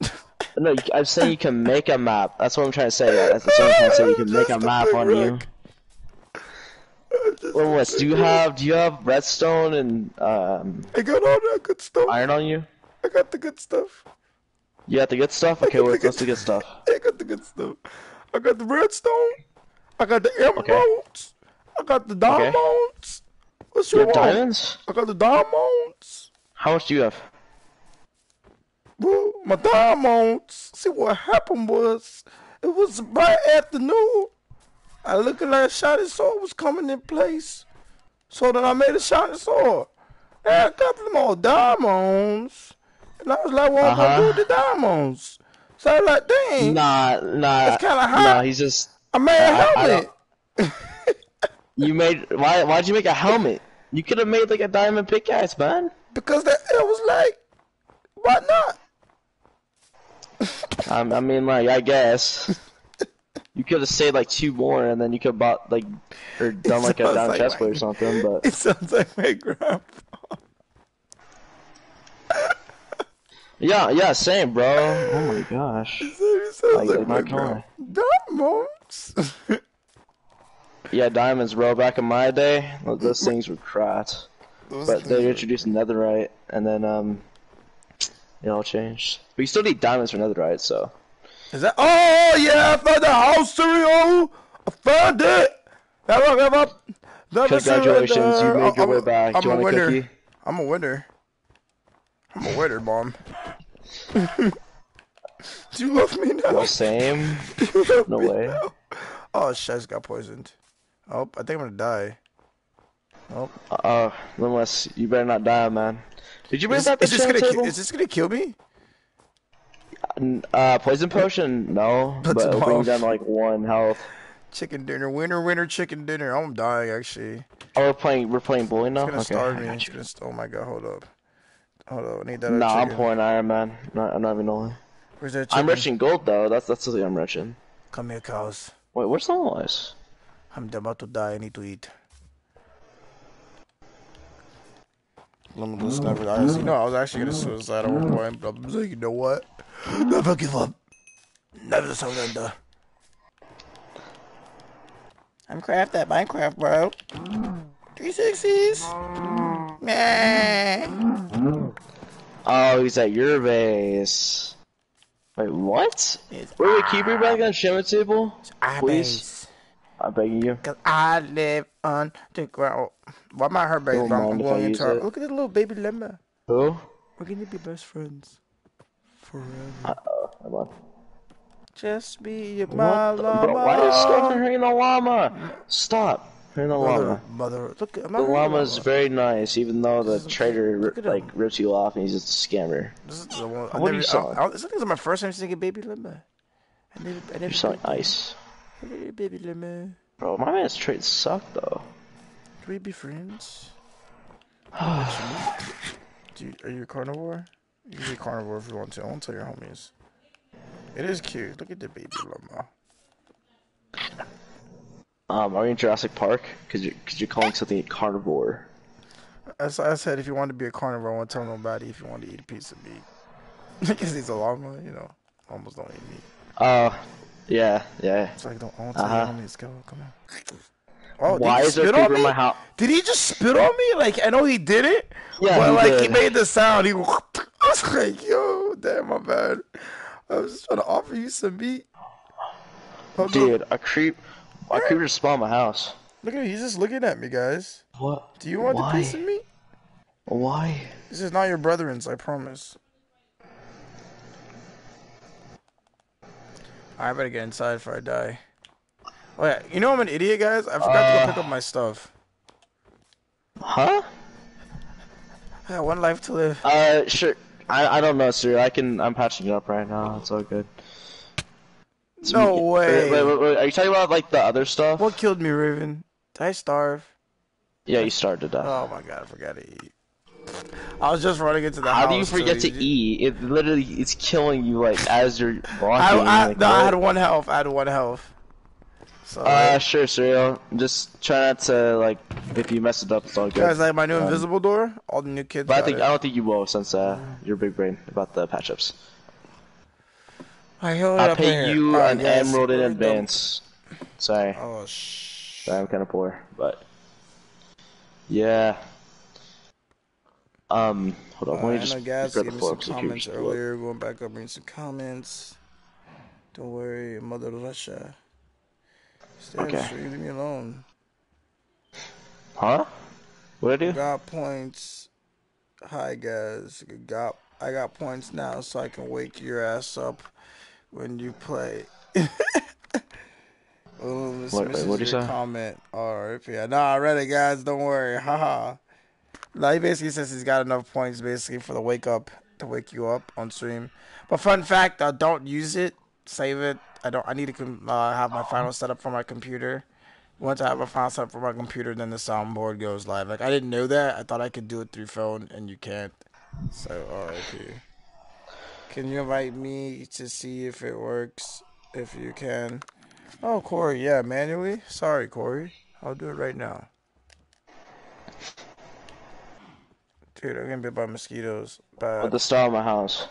*laughs* No, you- I'm saying you can make a map. That's what I'm trying to say. That's what I'm trying to say. You can make a *laughs* Just a map big on you. Well, what? Do you have do you have redstone and um, I got all that good stuff. iron on you? I got the good stuff. You got the good stuff. Okay, what's, what's the good stuff? *laughs* I got the good stuff. I got the redstone. I got the emeralds. I got the diamonds. What's You your have diamonds? I got the diamonds. How much do you have? Well, my diamonds. See what happened was, it was bright afternoon. I looking like a shiny sword was coming in place. So then I made a shiny sword. And I got them all diamonds. And I was like, what am I Uh-huh. gonna do with the diamonds? So I was like, dang, Nah, nah. It's kinda hot. No, he's just. I made a helmet. *laughs* You made. Why? Why'd you make a helmet? You could have made like a diamond pickaxe, man. because that, it was like, why not? I, I mean, like, I guess. You could have saved like two more, and then you could have bought like, or done like a down like chest plate or something. But *laughs* It sounds like my grandpa. yeah, yeah, same, bro. Oh my gosh. It sounds Like, like my my car. grandpa. *laughs* Yeah, diamonds, bro. Back in my day, those, things were crap. But they introduced netherite, and then um, it all changed. But you still need diamonds for netherite, so. Is that? Oh yeah, I found the house cereal. I found it. Have I ever? Never Congratulations, you made your I'm way back. I'm Do you a want a winner. cookie? I'm a winner. I'm a winner, mom. *laughs* Do you love me now? Well, same. *laughs* Do you love No way. now? Oh, Shaz got poisoned. Oh, I think I'm gonna die. Oh, Uh, unless you better not die, man. Did you bring is, back the is this gonna table? is this gonna kill me? Uh, poison potion? No, *laughs* That's but it'll bring down like one health. Chicken dinner, winner, winner, chicken dinner. I'm dying actually. Oh, we're playing. We're playing bowling now. It's gonna Okay, starve me. got It's gonna oh my god, hold up. Hold up, I need that Nah, I'm pouring iron, man. Not, I'm not even knowing. Where's that chicken? I'm rich in gold though. That's that's something I'm rich in. Come here, cows. Wait, where's the noise? I'm about to die. I need to eat. Limitless never dies. You know, I was actually gonna suicide at one point, but I'm like, you know what? Never give up. Never surrender. I'm craft at Minecraft, bro. 360s. Man. Oh, he's at your base. Wait, what? It's Wait, wait, can you bring back that shimmer table? Please? base. I'm begging you. Cause I live on the ground. Why am I her base? Don't bro? I'm mind if I blowing use into her. it. Look at the little baby llama. Who? We're gonna be best friends. Forever. Uh-oh. Just be my What? the- llama. Bro, why is Skeleton hanging the llama? Stop. The Mother, llama. mother. Look, am The I or llama is very nice, even though the This is- trader look him. like rips you off and he's just a scammer. This is the one. I What are you selling? I, I, this is my first time seeing a baby llama. I never, I never You're selling ice. The baby llama. Bro, my man's trades suck though. Can we be friends? *sighs* Do you, are you a carnivore? You can be a carnivore if you want to. I won't tell your homies. It is cute. Look at the baby llama. Um, are you in Jurassic Park? Cause you're, cause you're calling something a carnivore. As I said, if you want to be a carnivore, I won't tell nobody if you want to eat a piece of meat. *laughs* because he's a llama, you know. almost don't eat meat. Uh, yeah, yeah. It's like, don't, I Uh-huh. your homies. Go, come on. Oh, Why did he is there on people in my house? Did he just spit on me? Like, I know he did it. Yeah, but he like he made the sound. He *laughs* I was like, yo, damn, my bad. I was just trying to offer you some meat. Hold. Dude, a creep, a creep just spawned my house. Look at him. He's just looking at me, guys. What? Do you want Why? a piece of me? Why? This is not your brethren's, I promise. I better get inside before I die. Oh yeah, you know I'm an idiot, guys. I forgot to Uh. go pick up my stuff. Huh? I got one life to live. Uh, sure. I I don't know, sir. I can. I'm patching it up right now. It's all good. No Wait, way. Wait, wait, wait. Are you talking about like the other stuff? What killed me, Raven? Did I starve? Yeah, you started that. Oh my god, I forgot to eat. I was just running into the How house. How do you forget to eat? It literally it's killing you like as you're *laughs* I, walking. I, like, no, I what? had one health. I had one health. So, Uh, sure, Serial. Just try not to like. If you mess it up, it's all good. guys, like my new invisible door. All the new kids. but I think it. I don't think you will since uh you're big brain about the patch ups. I held it I'll up pay you an guys, emerald in advance. Sorry, Oh shh. I'm kind of poor, but yeah. Um, hold on. Let me I just know guys gave me some up so you comments earlier. Going back up, reading some comments. Don't worry, Mother Russia. Stay Okay. leave me alone. Huh? What I do? Got points. Hi guys, got I got points now, so I can wake your ass up when you play. *laughs* oh, this What- what'd you say? Comment. Alright, yeah. Nah, I read it, guys. Don't worry. Haha. Now he basically says he's got enough points basically for the wake up to wake you up on stream. But fun fact, uh, don't use it. Save it. I don't. I need to uh, have my final setup for my computer. Once I have a final setup for my computer, then the soundboard goes live. Like I didn't know that. I thought I could do it through phone, and you can't. So RIP. Can you invite me to see if it works? If you can. Oh, Corey. Yeah, manually. Sorry, Corey. I'll do it right now. Dude, I'm getting bit by mosquitoes. At But the start of my house.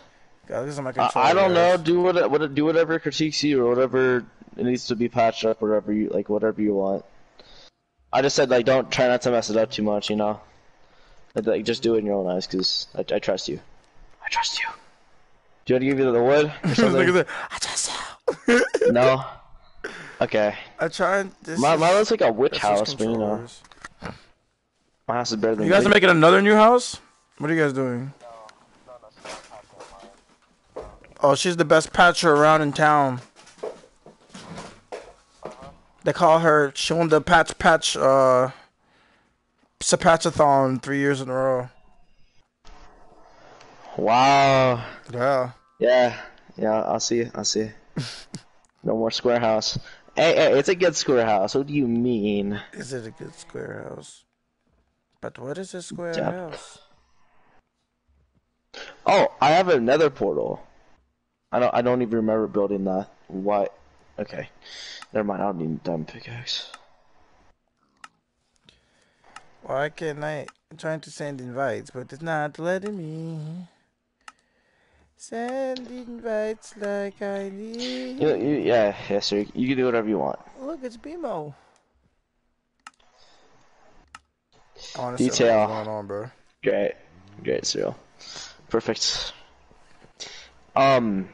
God, this is my I, controller. I don't know. Do what, what do whatever critiques you or whatever it needs to be patched up, whatever you like, whatever you want. I just said like don't try not to mess it up too much, you know. Like, like, just do it in your own eyes, cause I, I trust you. I trust you. Do you want to give you the wood or *laughs* Look at that. I trust you. *laughs* no. Okay. I tried. This My is- mine looks like a witch house, but you know, my house is better than You guys are yours. making another new house? What are you guys doing? Oh, she's the best patcher around in town. They call her. She won the patch patch uh, Patchathon three years in a row. Wow. Yeah. Yeah. Yeah. I'll see. I'll see. *laughs* no more square house. Hey, hey, it's a good square house. What do you mean? Is it a good square house? But what is a square house? Oh, I have another portal. I don't. I don't even remember building that. What? Okay. Never mind. I don't need a dumb pickaxe. Why can't I? I'm trying to send invites, but it's not letting me. Send invites like I need. You, you, yeah, yeah, sir. You can do whatever you want. Look, it's BMO. Detail. what's going on, bro. Great, great, Serial. Perfect. Um,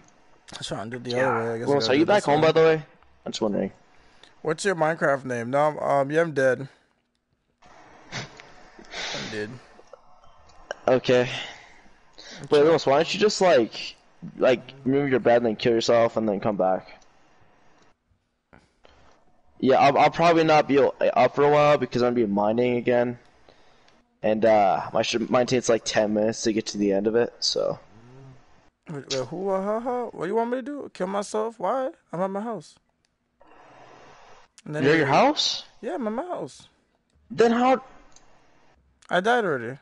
I was trying to do it the other way. I guess I Willis, gotta are you back home way. by the way? I'm just wondering. What's your Minecraft name? No, I'm- um, yeah, I'm dead. I'm dead. Okay. Wait, Willis, why don't you just like, like, remove your bed and then kill yourself and then come back? Yeah, I'll, I'll probably not be up for a while because I'm gonna be mining again, and uh, my sh- mine takes like ten minutes to get to the end of it. So Wait, wait, who? Uh, ha, ha? What do you want me to do? Kill myself? Why? I'm at my house. And you're at your house? Yeah, I'm at my house. Then how? I died already.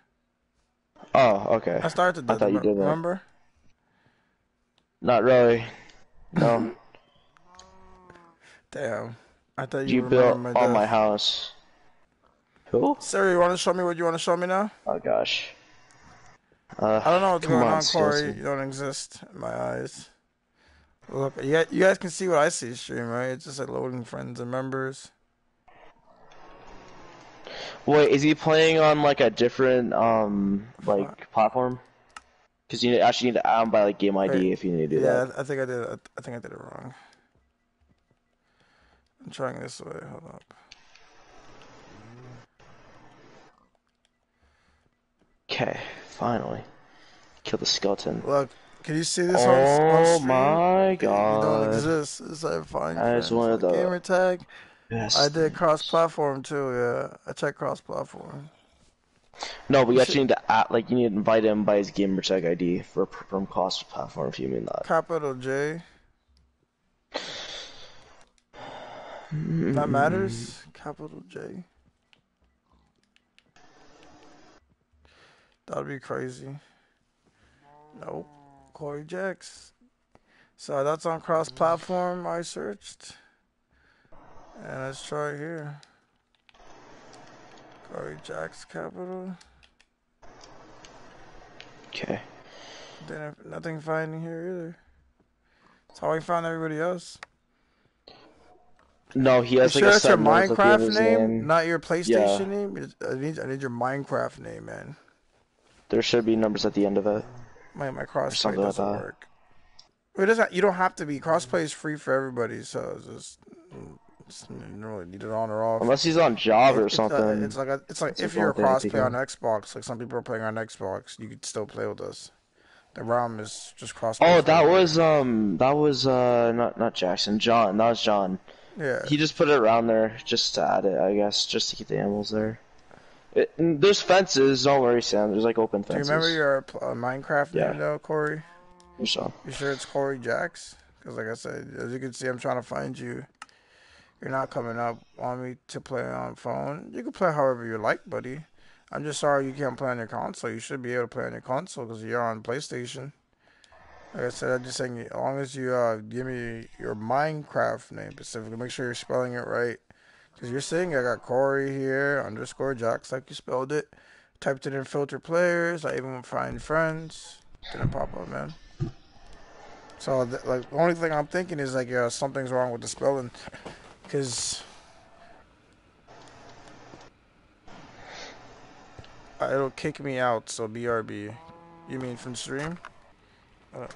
Oh, okay. I started to I thought you did that. Remember? Not really. No, *laughs* Damn. I thought you, you built my on death. my house. Who? Sir, you want to show me what you want to show me now? Oh gosh. Uh, I don't know what's going on, on, Corey. Skeleton. You don't exist in my eyes. Look, you guys- you guys can see what I see stream, right? It's just like loading friends and members. Wait, is he playing on like a different um like platform? Because you actually need to add him by like game ID Wait, if you need to do Yeah, that. Yeah, I think I did. it- I think I did it wrong. I'm trying this way. Hold up. Okay, finally, kill the skeleton. Look, can you see this on, oh on Oh stream? my You don't god! exist. It's like fine. That is one of the gamer tag. Best I did cross-platform too. Yeah, I checked cross-platform. No, but you You actually need to add, like you need to invite him by his gamer tag ID for from cross platform if you mean that. Capital J. That matters. Capital J. That'd be crazy. Nope. Corey Jacks. So that's on cross platform I searched. And let's try here. Corey Jacks Capital. Okay. Didn't nothing finding here either. That's how we found everybody else. No, he You has like sure a that's your set notes at the end of Minecraft his name, not your PlayStation Yeah. name? I need I need your Minecraft name, man. There should be numbers at the end of it. My my crossplay doesn't that. work. It doesn't. You don't have to be crossplay is free for everybody, so it's just, it's, you don't really need it on or off. Unless he's on job or It's, uh, something. it's like a, it's like It's if a you're a crossplay on. Xbox, like some people are playing on Xbox, you could still play with us. The ROM is just crossplay. Oh, that was um, that was uh, not not Jackson, John. That was John. yeah. He just put it around there just to add it, I guess, just to keep the animals there. It, there's fences. Don't worry, Sam. There's like open fences. Do you remember your uh, Minecraft Yeah. name though, Corey? So, You sure it's Corey Jacks? Because like I said, as you can see, I'm trying to find you. You're not coming up on me to play on phone. You can play however you like, buddy. I'm just sorry you can't play on your console. You should be able to play on your console because you're on PlayStation. Like I said, I'm just saying, as long as you uh, give me your Minecraft name specifically, make sure you're spelling it right. Because you're seeing I got Corey here, underscore Jacks, like you spelled it. Typed it in filter players. I even find friends. Didn't pop up, man. So, th- like, the only thing I'm thinking is, like, yeah, something's wrong with the spelling. Because. It'll kick me out, so BRB. You mean from stream? Uh,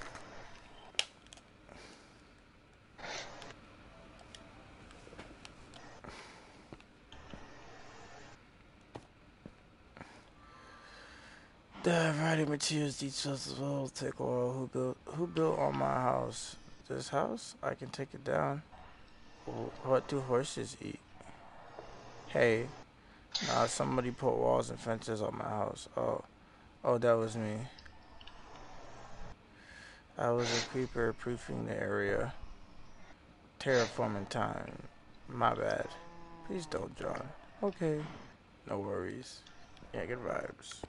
The writing materials as well take while. Who built who built on my house? This house? I can take it down. What do horses eat? Hey, nah, somebody put walls and fences on my house. Oh, oh, that was me. I was a creeper proofing the area. Terraforming time. My bad. Please don't, John. Okay. No worries. Yeah, good vibes.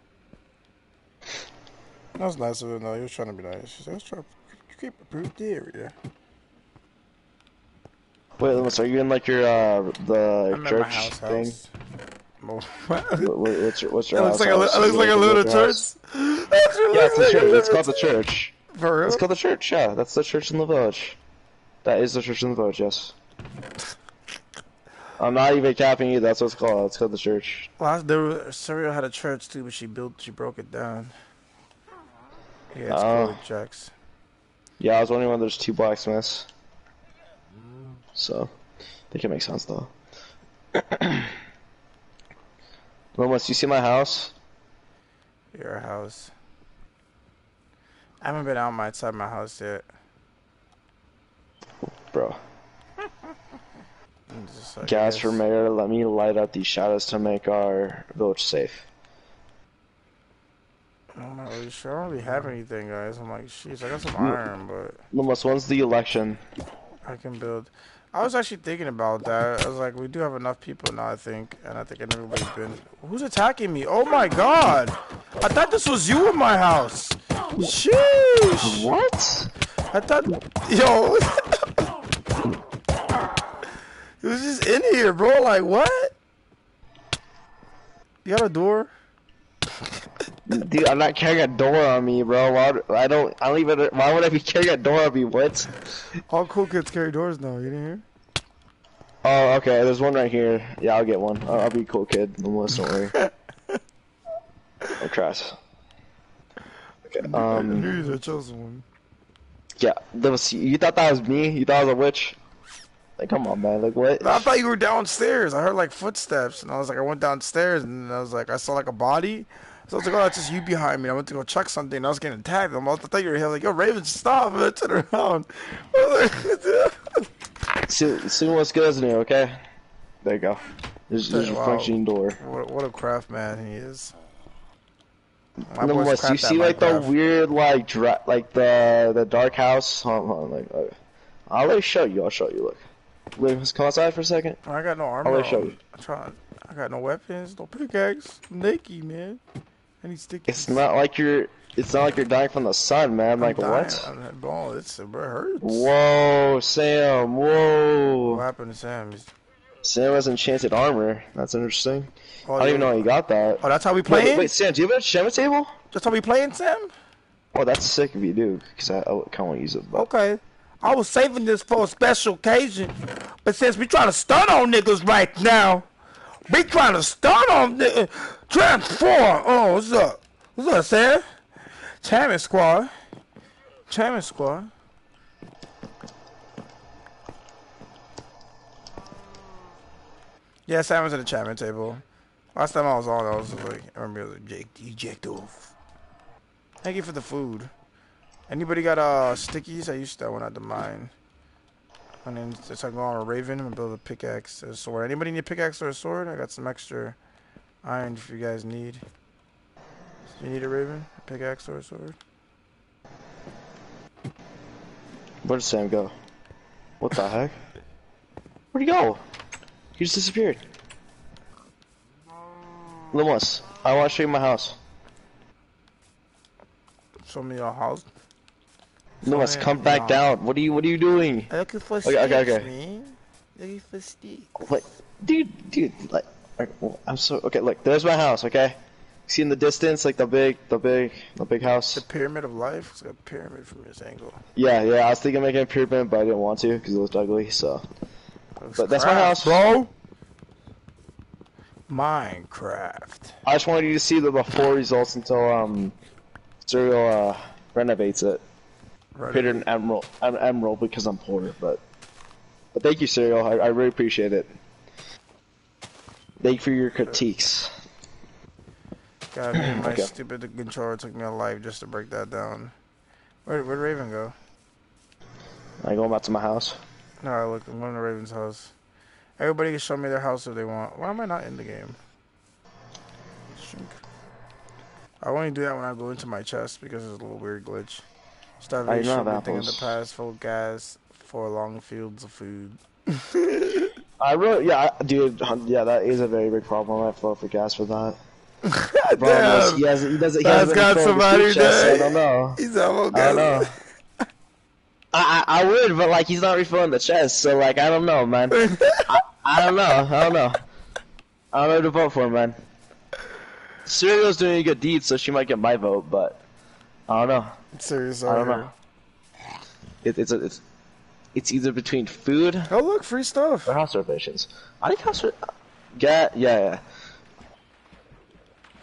That was nice of him, though. He was trying to be nice. He said, let's try to keep proof the area. wait, Lewis, are you in like your uh the I'm church my house. thing? house. Mo- *laughs* What, what- what's your what's It your looks house? like a, house? it looks like a Your little church church. *laughs* That's what Yeah, it's the like, church. It's called the church. For real? It's called the church. Yeah, that's the church in the village. That is the church in the village. Yes. *laughs* I'm not even capping you. That's what it's called. It's called the church. Last there Serial had a church too, but she built she broke it down. Yeah, it's Oh. called Jax. Yeah, I was wondering why there's two blacksmiths. So, I think it makes sense though. *clears throat* Lomas, you see my house? Your house. I haven't been out my outside my house yet. Bro. Gaz for mayor. Let me light up these shadows to make our village safe. I'm not really sure. I don't really have anything, guys. I'm like, jeez, I got some Mm. iron, but Lumos, when's the election? I can build. I was actually thinking about that. I was like, we do have enough people now, I think, and I think everybody's been. Who's attacking me? Oh my god! I thought this was you in my house. Sheesh! What? I thought, yo, *laughs* was just in here, bro. Like what? You got a door? Dude, I'm not carrying a door on me, bro. Why would, I don't. I don't even. Why would I be carrying a door on me? What? All cool kids carry doors now. You didn't hear? Oh, okay. There's one right here. Yeah, I'll get one. I'll, I'll be a cool kid. Don't worry. *laughs* oh, trash. Okay. I Um. knew you had chosen one. Yeah. Was, you thought that was me? You thought I was a witch? Like, come on, man. Like, what? I thought you were downstairs. I heard like footsteps, and I was like, I went downstairs, and I was like, I saw like a body. So I was like, oh, that's just you behind me. I went to go check something, and I was getting attacked. I'm I thought you were here. I was like, yo, Raven, stop! *laughs* I turned around. Like, See, see what's good, isn't it? Okay. There you go. There's, there's Wow. functioning door. what, what a craft man he is. My boy's what? You see like the weird like dra- like the the dark house. Hold on, like uh, I'll you show you. I'll show you. Look, let's come outside for a second. I got no armor. I'll show you. I'm trying. I got no weapons, no pickaxe. I'm naked, man. I need stickies. It's not like you're. It's not like you're dying from the sun, man. I'm like dying. what? I'm, bro, it's it hurts. Whoa, Sam. Whoa. What happened to Sam? He's- Sam has enchanted armor. That's interesting. Oh, I don't even know how you got that. Oh, that's how we playing. wait, wait, Sam, do you have a enchantment table? That's how we playing, Sam. Oh, that's sick if you do, because I, I kind of want to use it. But Okay. I was saving this for a special occasion, but since we trying to stun on niggas right now, we trying to stun on niggas. Uh, transform. Oh, what's up? What's up, Sam? Champion squad. Champion squad. Yeah, was at the champion table. Last time I was on, I was like, I remember it was Jake, eject off. Thank you for the food. Anybody got uh stickies? I used that one at the mine. And then it's like go on a raven and build a pickaxe, a sword. Anybody need a pickaxe or a sword? I got some extra iron if you guys need. You need a raven, a pickaxe or a sword? where did Sam go? What the heck? Where'd he go? He just disappeared. Lumos, I want to show you my house. Show me your house. Lumos, me- come back no. down. What are you? What are you doing? I'm Looking for Okay, okay, sticks, okay. man. Looking for sticks. Like, dude, dude, like, I'm so okay. Look, there's my house. Okay, see in the distance, like the big, the big, the big house. The pyramid of life. It's like a pyramid from this angle. Yeah, yeah. I was thinking of making a pyramid, but I didn't want to because it looked ugly. So, but that's my house, bro. Minecraft. I just wanted you to see the before results until um, Serial uh renovates it. Right. Created an emerald, an emerald because I'm poor, but but thank you, Serial. I, I really appreciate it. Thank you for your critiques. God, my Okay. stupid controller took me a life just to break that down. Where where'd Raven go? I going back to my house. No, I looked. I'm going to Raven's house. Everybody can show me their house if they want. Why am I not in the game? Shrink. I only do that when I go into my chest because it's a little weird glitch. Starvation, have everything in the past, full gas, for long fields of food. *laughs* I really, yeah, dude, yeah, that is a very big problem. I vote for Gaz for that. *laughs* Damn, he has, he doesn't, he hasn't got somebody so I don't know. he's almost I don't know. I, I I would, but like he's not refilling the chest, so like I don't know, man. *laughs* I, I don't know. I don't know. I don't know who to vote for, man. Serial's doing a good deed, so she might get my vote, but I don't know. Serious, I don't know. It, it's a, it's it's either between food Oh look, free stuff. or house renovations. I think house. Re- yeah, yeah, yeah.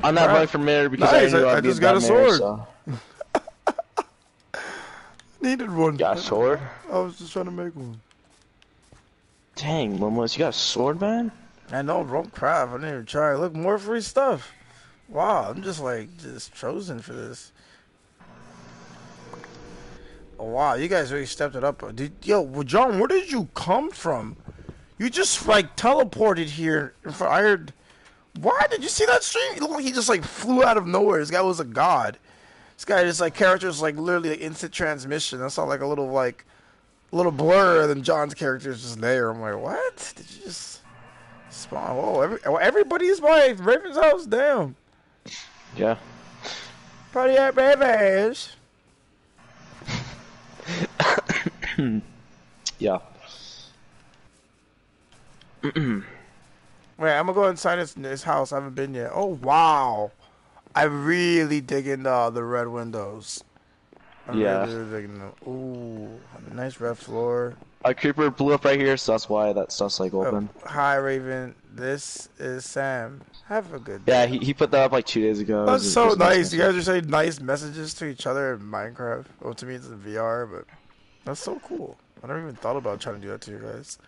I'm not Alright. running for mayor because Nice, I knew I- I'd I just got a mayor, sword. So. *laughs* Needed one. Got a sword. I was just trying to make one. Dang, Momos, you got a sword, man. I know, bro. Crap, I didn't even try. Look, more free stuff. Wow, I'm just like just chosen for this. Wow, you guys really stepped it up. Did, yo, well, John, where did you come from? You just like teleported here. I heard. Why did you see that stream? Like he just like flew out of nowhere. This guy was a god. This guy just like characters like literally like instant transmission. I saw like a little like a little blur, and then John's character is just there. I'm like, what? Did you just spawn? Whoa! Every, oh, everybody's by Raven's house. Damn. Yeah. Party at babies. Hmm. Yeah. Wait, I'm gonna go inside his, his house. I haven't been yet. Oh wow, I really digging the the red windows. I'm Yeah. really digging them. Ooh, nice red floor. A creeper blew up right here, so that's why that stuff's like oh, open. Oh, hi Raven, this is Sam. Have a good day. Yeah, he, he put that up like two days ago. That's so nice. You guys are saying nice messages to each other in Minecraft. Well, to me it's in VR, but that's so cool. I never even thought about trying to do that to you guys.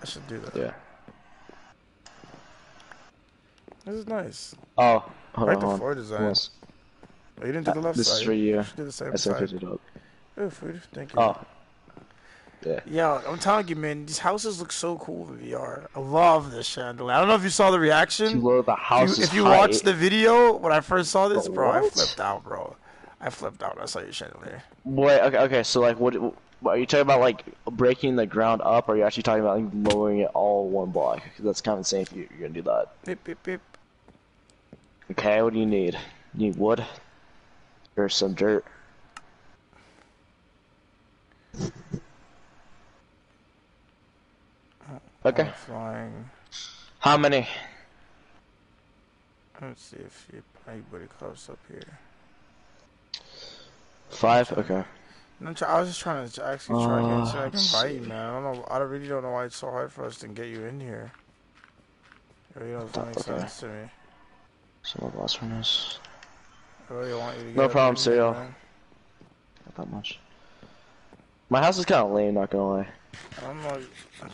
I should do that. Yeah. This is nice. Oh, hold Right on. on. before design. Yes. Oh, you didn't do the left This side. is for you. do the same I side. it up. Oh, food. Thank you. Oh. Yeah. Yeah, I'm telling you, man, these houses look so cool in VR. I love this chandelier. I don't know if you saw the reaction. Look, the If house you, if you watched the video when I first saw this, But bro, I flipped out, bro. I flipped out. I saw your chandelier. Wait, okay, okay, so like, what, what? Are you talking about like breaking the ground up, or are you actually talking about like lowering it all one block? 'Cause that's kind of insane if you, you're gonna do that. Beep, beep, beep. Okay, what do you need? You need wood? Or some dirt? Okay. Flying. How many? Let's see if you, anybody close up here. Five? Okay. I'm I was just trying to actually try to get so I Uh, can invite you, man. I don't know. I really don't know why it's so hard for us to get you in here. It really doesn't make Okay. sense to me. Some of blast furnace. I really want you to get No problem, Serial. Not that much. My house is kind of lame, not gonna lie. I don't know.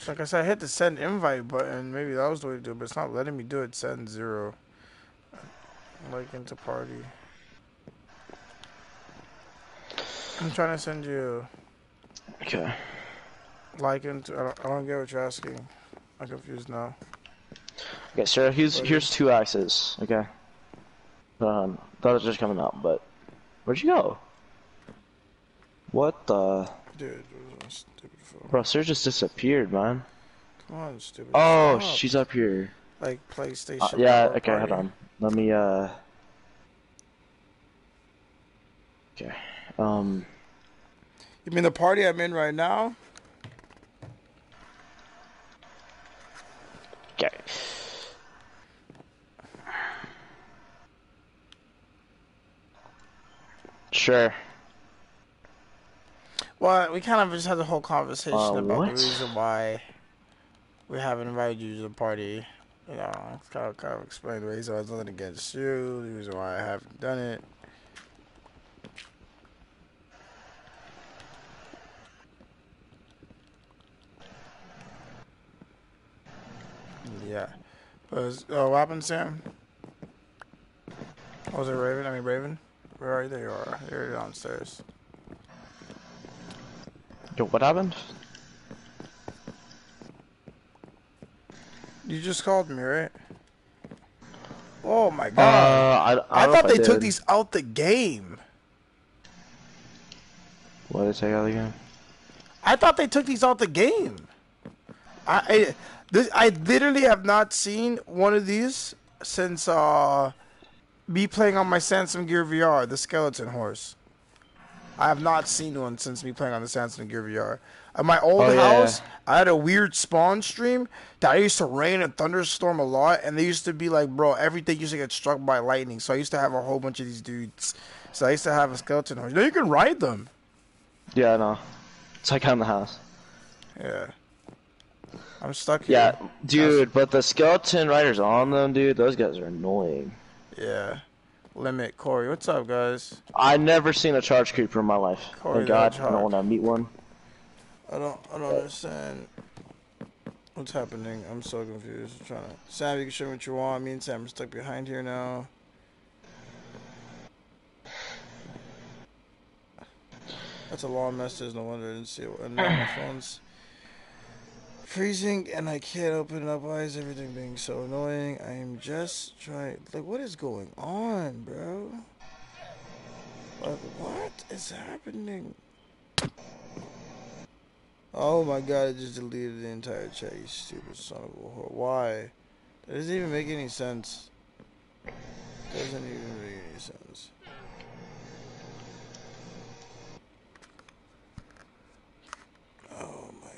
Like I said, I hit the send invite button. Maybe that was the way to do it, but it's not letting me do it. Send zero. Like into party. I'm trying to send you Okay. like into. I don't, I don't get what you're asking. I'm confused now. Okay, sir. here's here's two axes. Okay. Um, those are just coming out, but where'd you go? What the? Dude, was stupid phone? Bro, Sir just disappeared, man. Come on, stupid. Oh, Stop. she's up here. like PlayStation. Uh, yeah. Okay, hold on. Let me. uh... Okay. Um. You mean the party I'm in right now? Okay. Sure. Well, we kind of just had the whole conversation Uh, about what? the reason why we haven't invited you to the party. You know, kind of, kind of explain the reason why it's nothing against you, the reason why I haven't done it. Yeah. Was, uh, what happened, Sam? Was it Raven? I mean, Raven? Where are you? There you are. You're downstairs. Yo, what happened? You just called me, right? Oh my Uh, god. I, I, I, know thought they took these out the game. What did they take out again? I thought they took these out the game. I, I this I literally have not seen one of these since uh me playing on my Samsung Gear VR, the skeleton horse. I have not seen one since me playing on the Samsung Gear VR. At my old Oh, yeah, house, I had a weird spawn stream that I used to rain and thunderstorm a lot, and they used to be like, bro, everything used to get struck by lightning. So I used to have a whole bunch of these dudes. So I used to have a skeleton horse. You know, you can ride them. Yeah, I know. It's like on the house. Yeah. I'm stuck here. Yeah, dude, but the skeleton riders on them, dude, those guys are annoying. Yeah. Limit Corey. What's up, guys? I never seen a charge creeper in my life. Corey Thank God, I don't want to meet one. I don't. I don't understand. What's happening? I'm so confused. I'm trying to. Sam, you can show me what you want. Me and Sam are stuck behind here now. That's a long message. No wonder I didn't see it. And my phone's freezing and I can't open up. Is everything being so annoying? I am just trying. Like, what is going on, bro? Like, what is happening? Oh my god, it just deleted the entire chat, you stupid son of a whore. Why? That doesn't even make any sense. Doesn't even make any sense. Oh my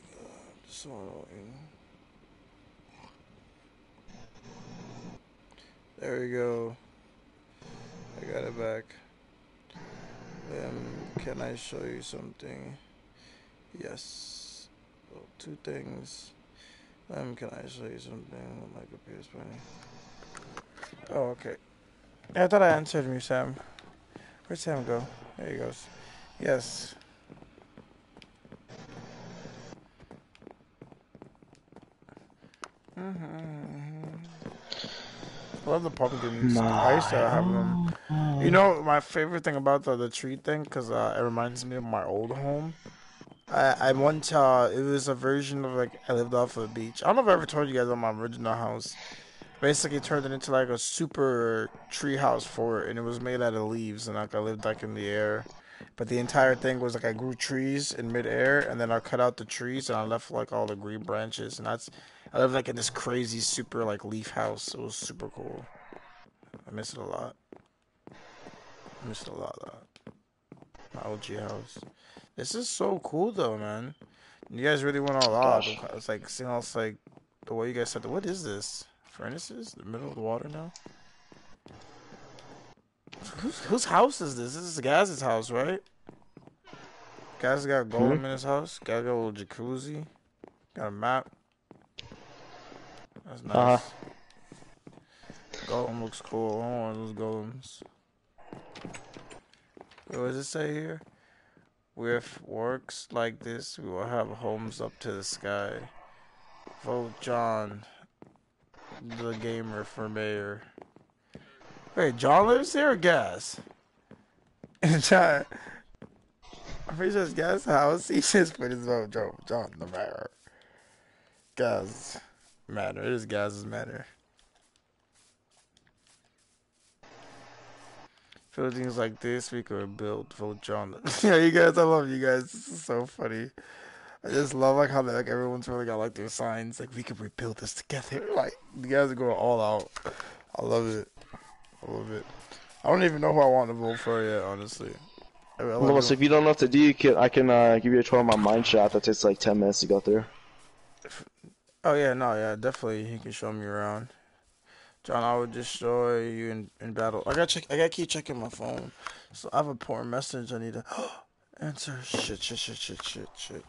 There we go. I got it back. Um, can I show you something? Yes. Well, two things. Um, can I show you something? My computer's funny. Oh, okay. I thought I answered me, Sam. Where'd Sam go? There he goes. Yes. I love the pumpkins. I used to have them. You know, my favorite thing about the, the tree thing, because uh, it reminds me of my old home. I, I once, uh, it was a version of like, I lived off of a beach. I don't know if I ever told you guys about my original house. Basically turned it into like a super tree house fort, and it was made out of leaves, and like I lived like in the air. But the entire thing was like I grew trees in midair, and then I cut out the trees, and I left like all the green branches, and that's I lived like in this crazy super like leaf house. It was super cool. I miss it a lot. I miss it a lot. Though. My OG house. This is so cool though, man. You guys really went all out. It's like seeing all it's like the way you guys said. What is this? Furnaces? The middle of the water now. Whose whose house is this? This is Gaz's house, right? Gaz got a golem Hmm? in his house. Gaz got a little jacuzzi. Got a map. That's nice. Uh-huh. Golem looks cool. I want those golems. What does it say here? With works like this, we will have homes up to the sky. Vote John, the gamer, for mayor. Wait, John lives here or Gaz? *laughs* John. I'm pretty sure it's Gaz' house. *laughs* He just put his vote, John, John the mayor. Gaz matter. It is Gaz's matter. Buildings like this we could build Voltron. *laughs* Yeah, you guys, I love you guys. This is so funny. I just love like how like everyone's really got like their signs. Like we could rebuild this together. Like you guys are going all out. I love it. I love it. I don't even know who I want to vote for yet, honestly. I mean, I like Almost if you don't know what to do, you can, I can uh, give you a tour of my mine shop that takes like 10 minutes to go through. Oh yeah, no, yeah, definitely. He can show me around. John, I would destroy you in, in battle. I gotta check. I gotta keep checking my phone. So I have a important message. I need to *gasps* answer. Shit, shit, shit, shit, shit, shit.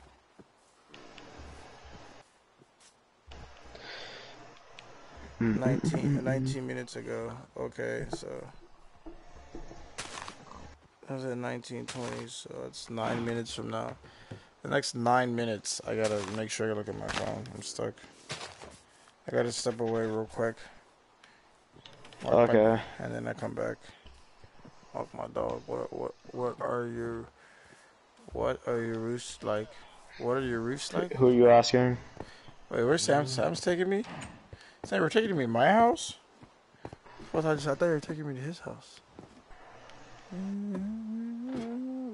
Nineteen, *laughs* 19 minutes ago. Okay, so I was at nineteen twenty. So it's nine minutes from now. The next nine minutes, I gotta make sure I look at my phone. I'm stuck. I gotta step away real quick. Walk my- Okay. and then I come back. Walk my dog. What what what are your what are your roofs like? What are your roofs like? Who are you asking? Wait, where's Sam? Mm. Sam's taking me? Sam, we're taking me to my house? What I just I thought you were taking me to his house. Oh.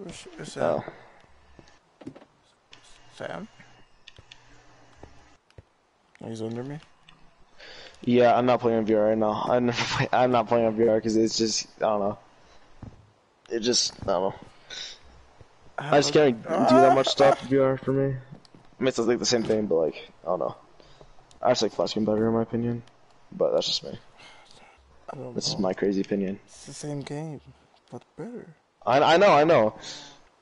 Where's, where's Sam? Oh. Sam? He's under me. Yeah, I'm not playing VR right now. I'm never play, I'm not playing VR because it's just I don't know. It just I don't know. I just can't do that much stuff *laughs* in VR for me. I mean, it's like the same thing, but like I don't know. I just like Flash game better in my opinion, but that's just me. I This is my crazy opinion. It's the same game, but better. I I know I know.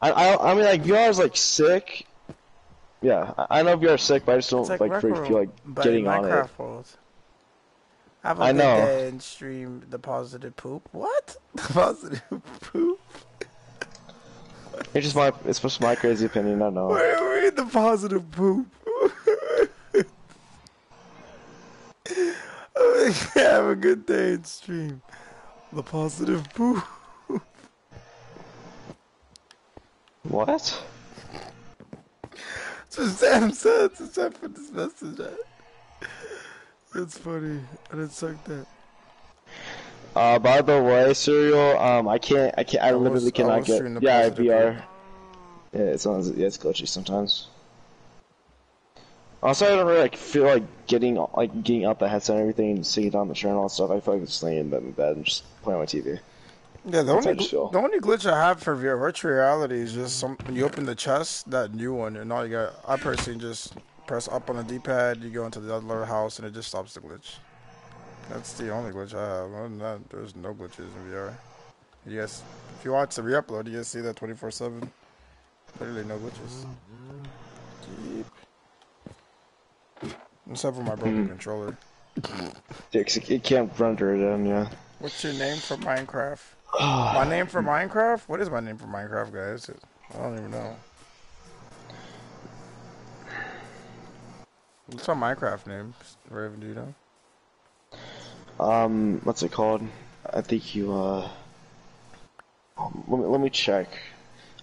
I I, I mean like VR is like sick. Yeah, I, know VR sick, but I just don't It's like, like, really feel like getting in on it. Minecraft world. Have a I know. and stream the positive poop. What? *laughs* The positive poop? It's just my it's just my crazy opinion. I know. Wait, wait, the positive poop. *laughs* Oh, have a good day and stream the positive poop. What? *laughs* Just Sam said. Just Sam put this message out. That's funny. I didn't suck that. Uh, by the way, Serial, um, I can't, I can't, I, I literally I cannot was get, yeah, positive VR. Yeah, it's on, yeah, it's glitchy sometimes. Also, I don't really like feel like getting like getting out the headset and everything and seeing it on the channel and stuff. I feel like just laying in bed in bed and just playing on my TV. Yeah, the only how I just feel. the only glitch I have for VR virtual reality is just some when you open the chest, that new one, and all you got. I personally just press up on the D-pad, you go into the other house, and it just stops the glitch. That's the only glitch I have. Other than that, there's no glitches in VR. Yes, if you watch the re-upload, you see that 24/7. Literally no glitches. Keep. Except for my broken Mhm. controller. *laughs* It, it can't render it in. Yeah. What's your name for Minecraft? My name for Minecraft? What is my name for Minecraft, guys? I don't even know. What's my Minecraft name? Raven, do you know? Um, what's it called? I think you, uh, um, let me, let me check.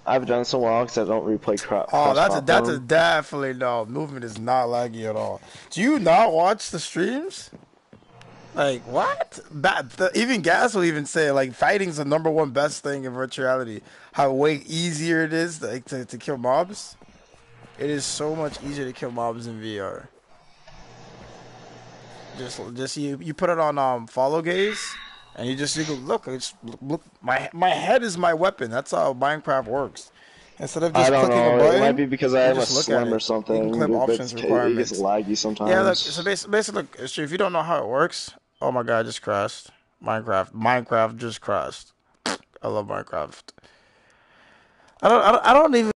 I've done it so long because I don't replay crap. Oh, that's a that's a definitely no. Movement is not laggy at all. Do you not watch the streams? Like what? That the, even Gaz will even say like fighting's the number one best thing in virtuality. How way easier it is like to, to kill mobs. It is so much easier to kill mobs in VR. Just just you you put it on um follow gaze and you just you go look it's look my my head is my weapon. That's how Minecraft works. Instead of just I don't clicking a know. button, It might be because I have am a look at slim it. or You something. can click options it's- requirements. It gets laggy sometimes. Yeah, look. So basically, basically look, it's true. If you don't know how it works, oh my god, I just crashed. Minecraft, Minecraft just crashed. I love Minecraft. I don't, I don't, I don't even.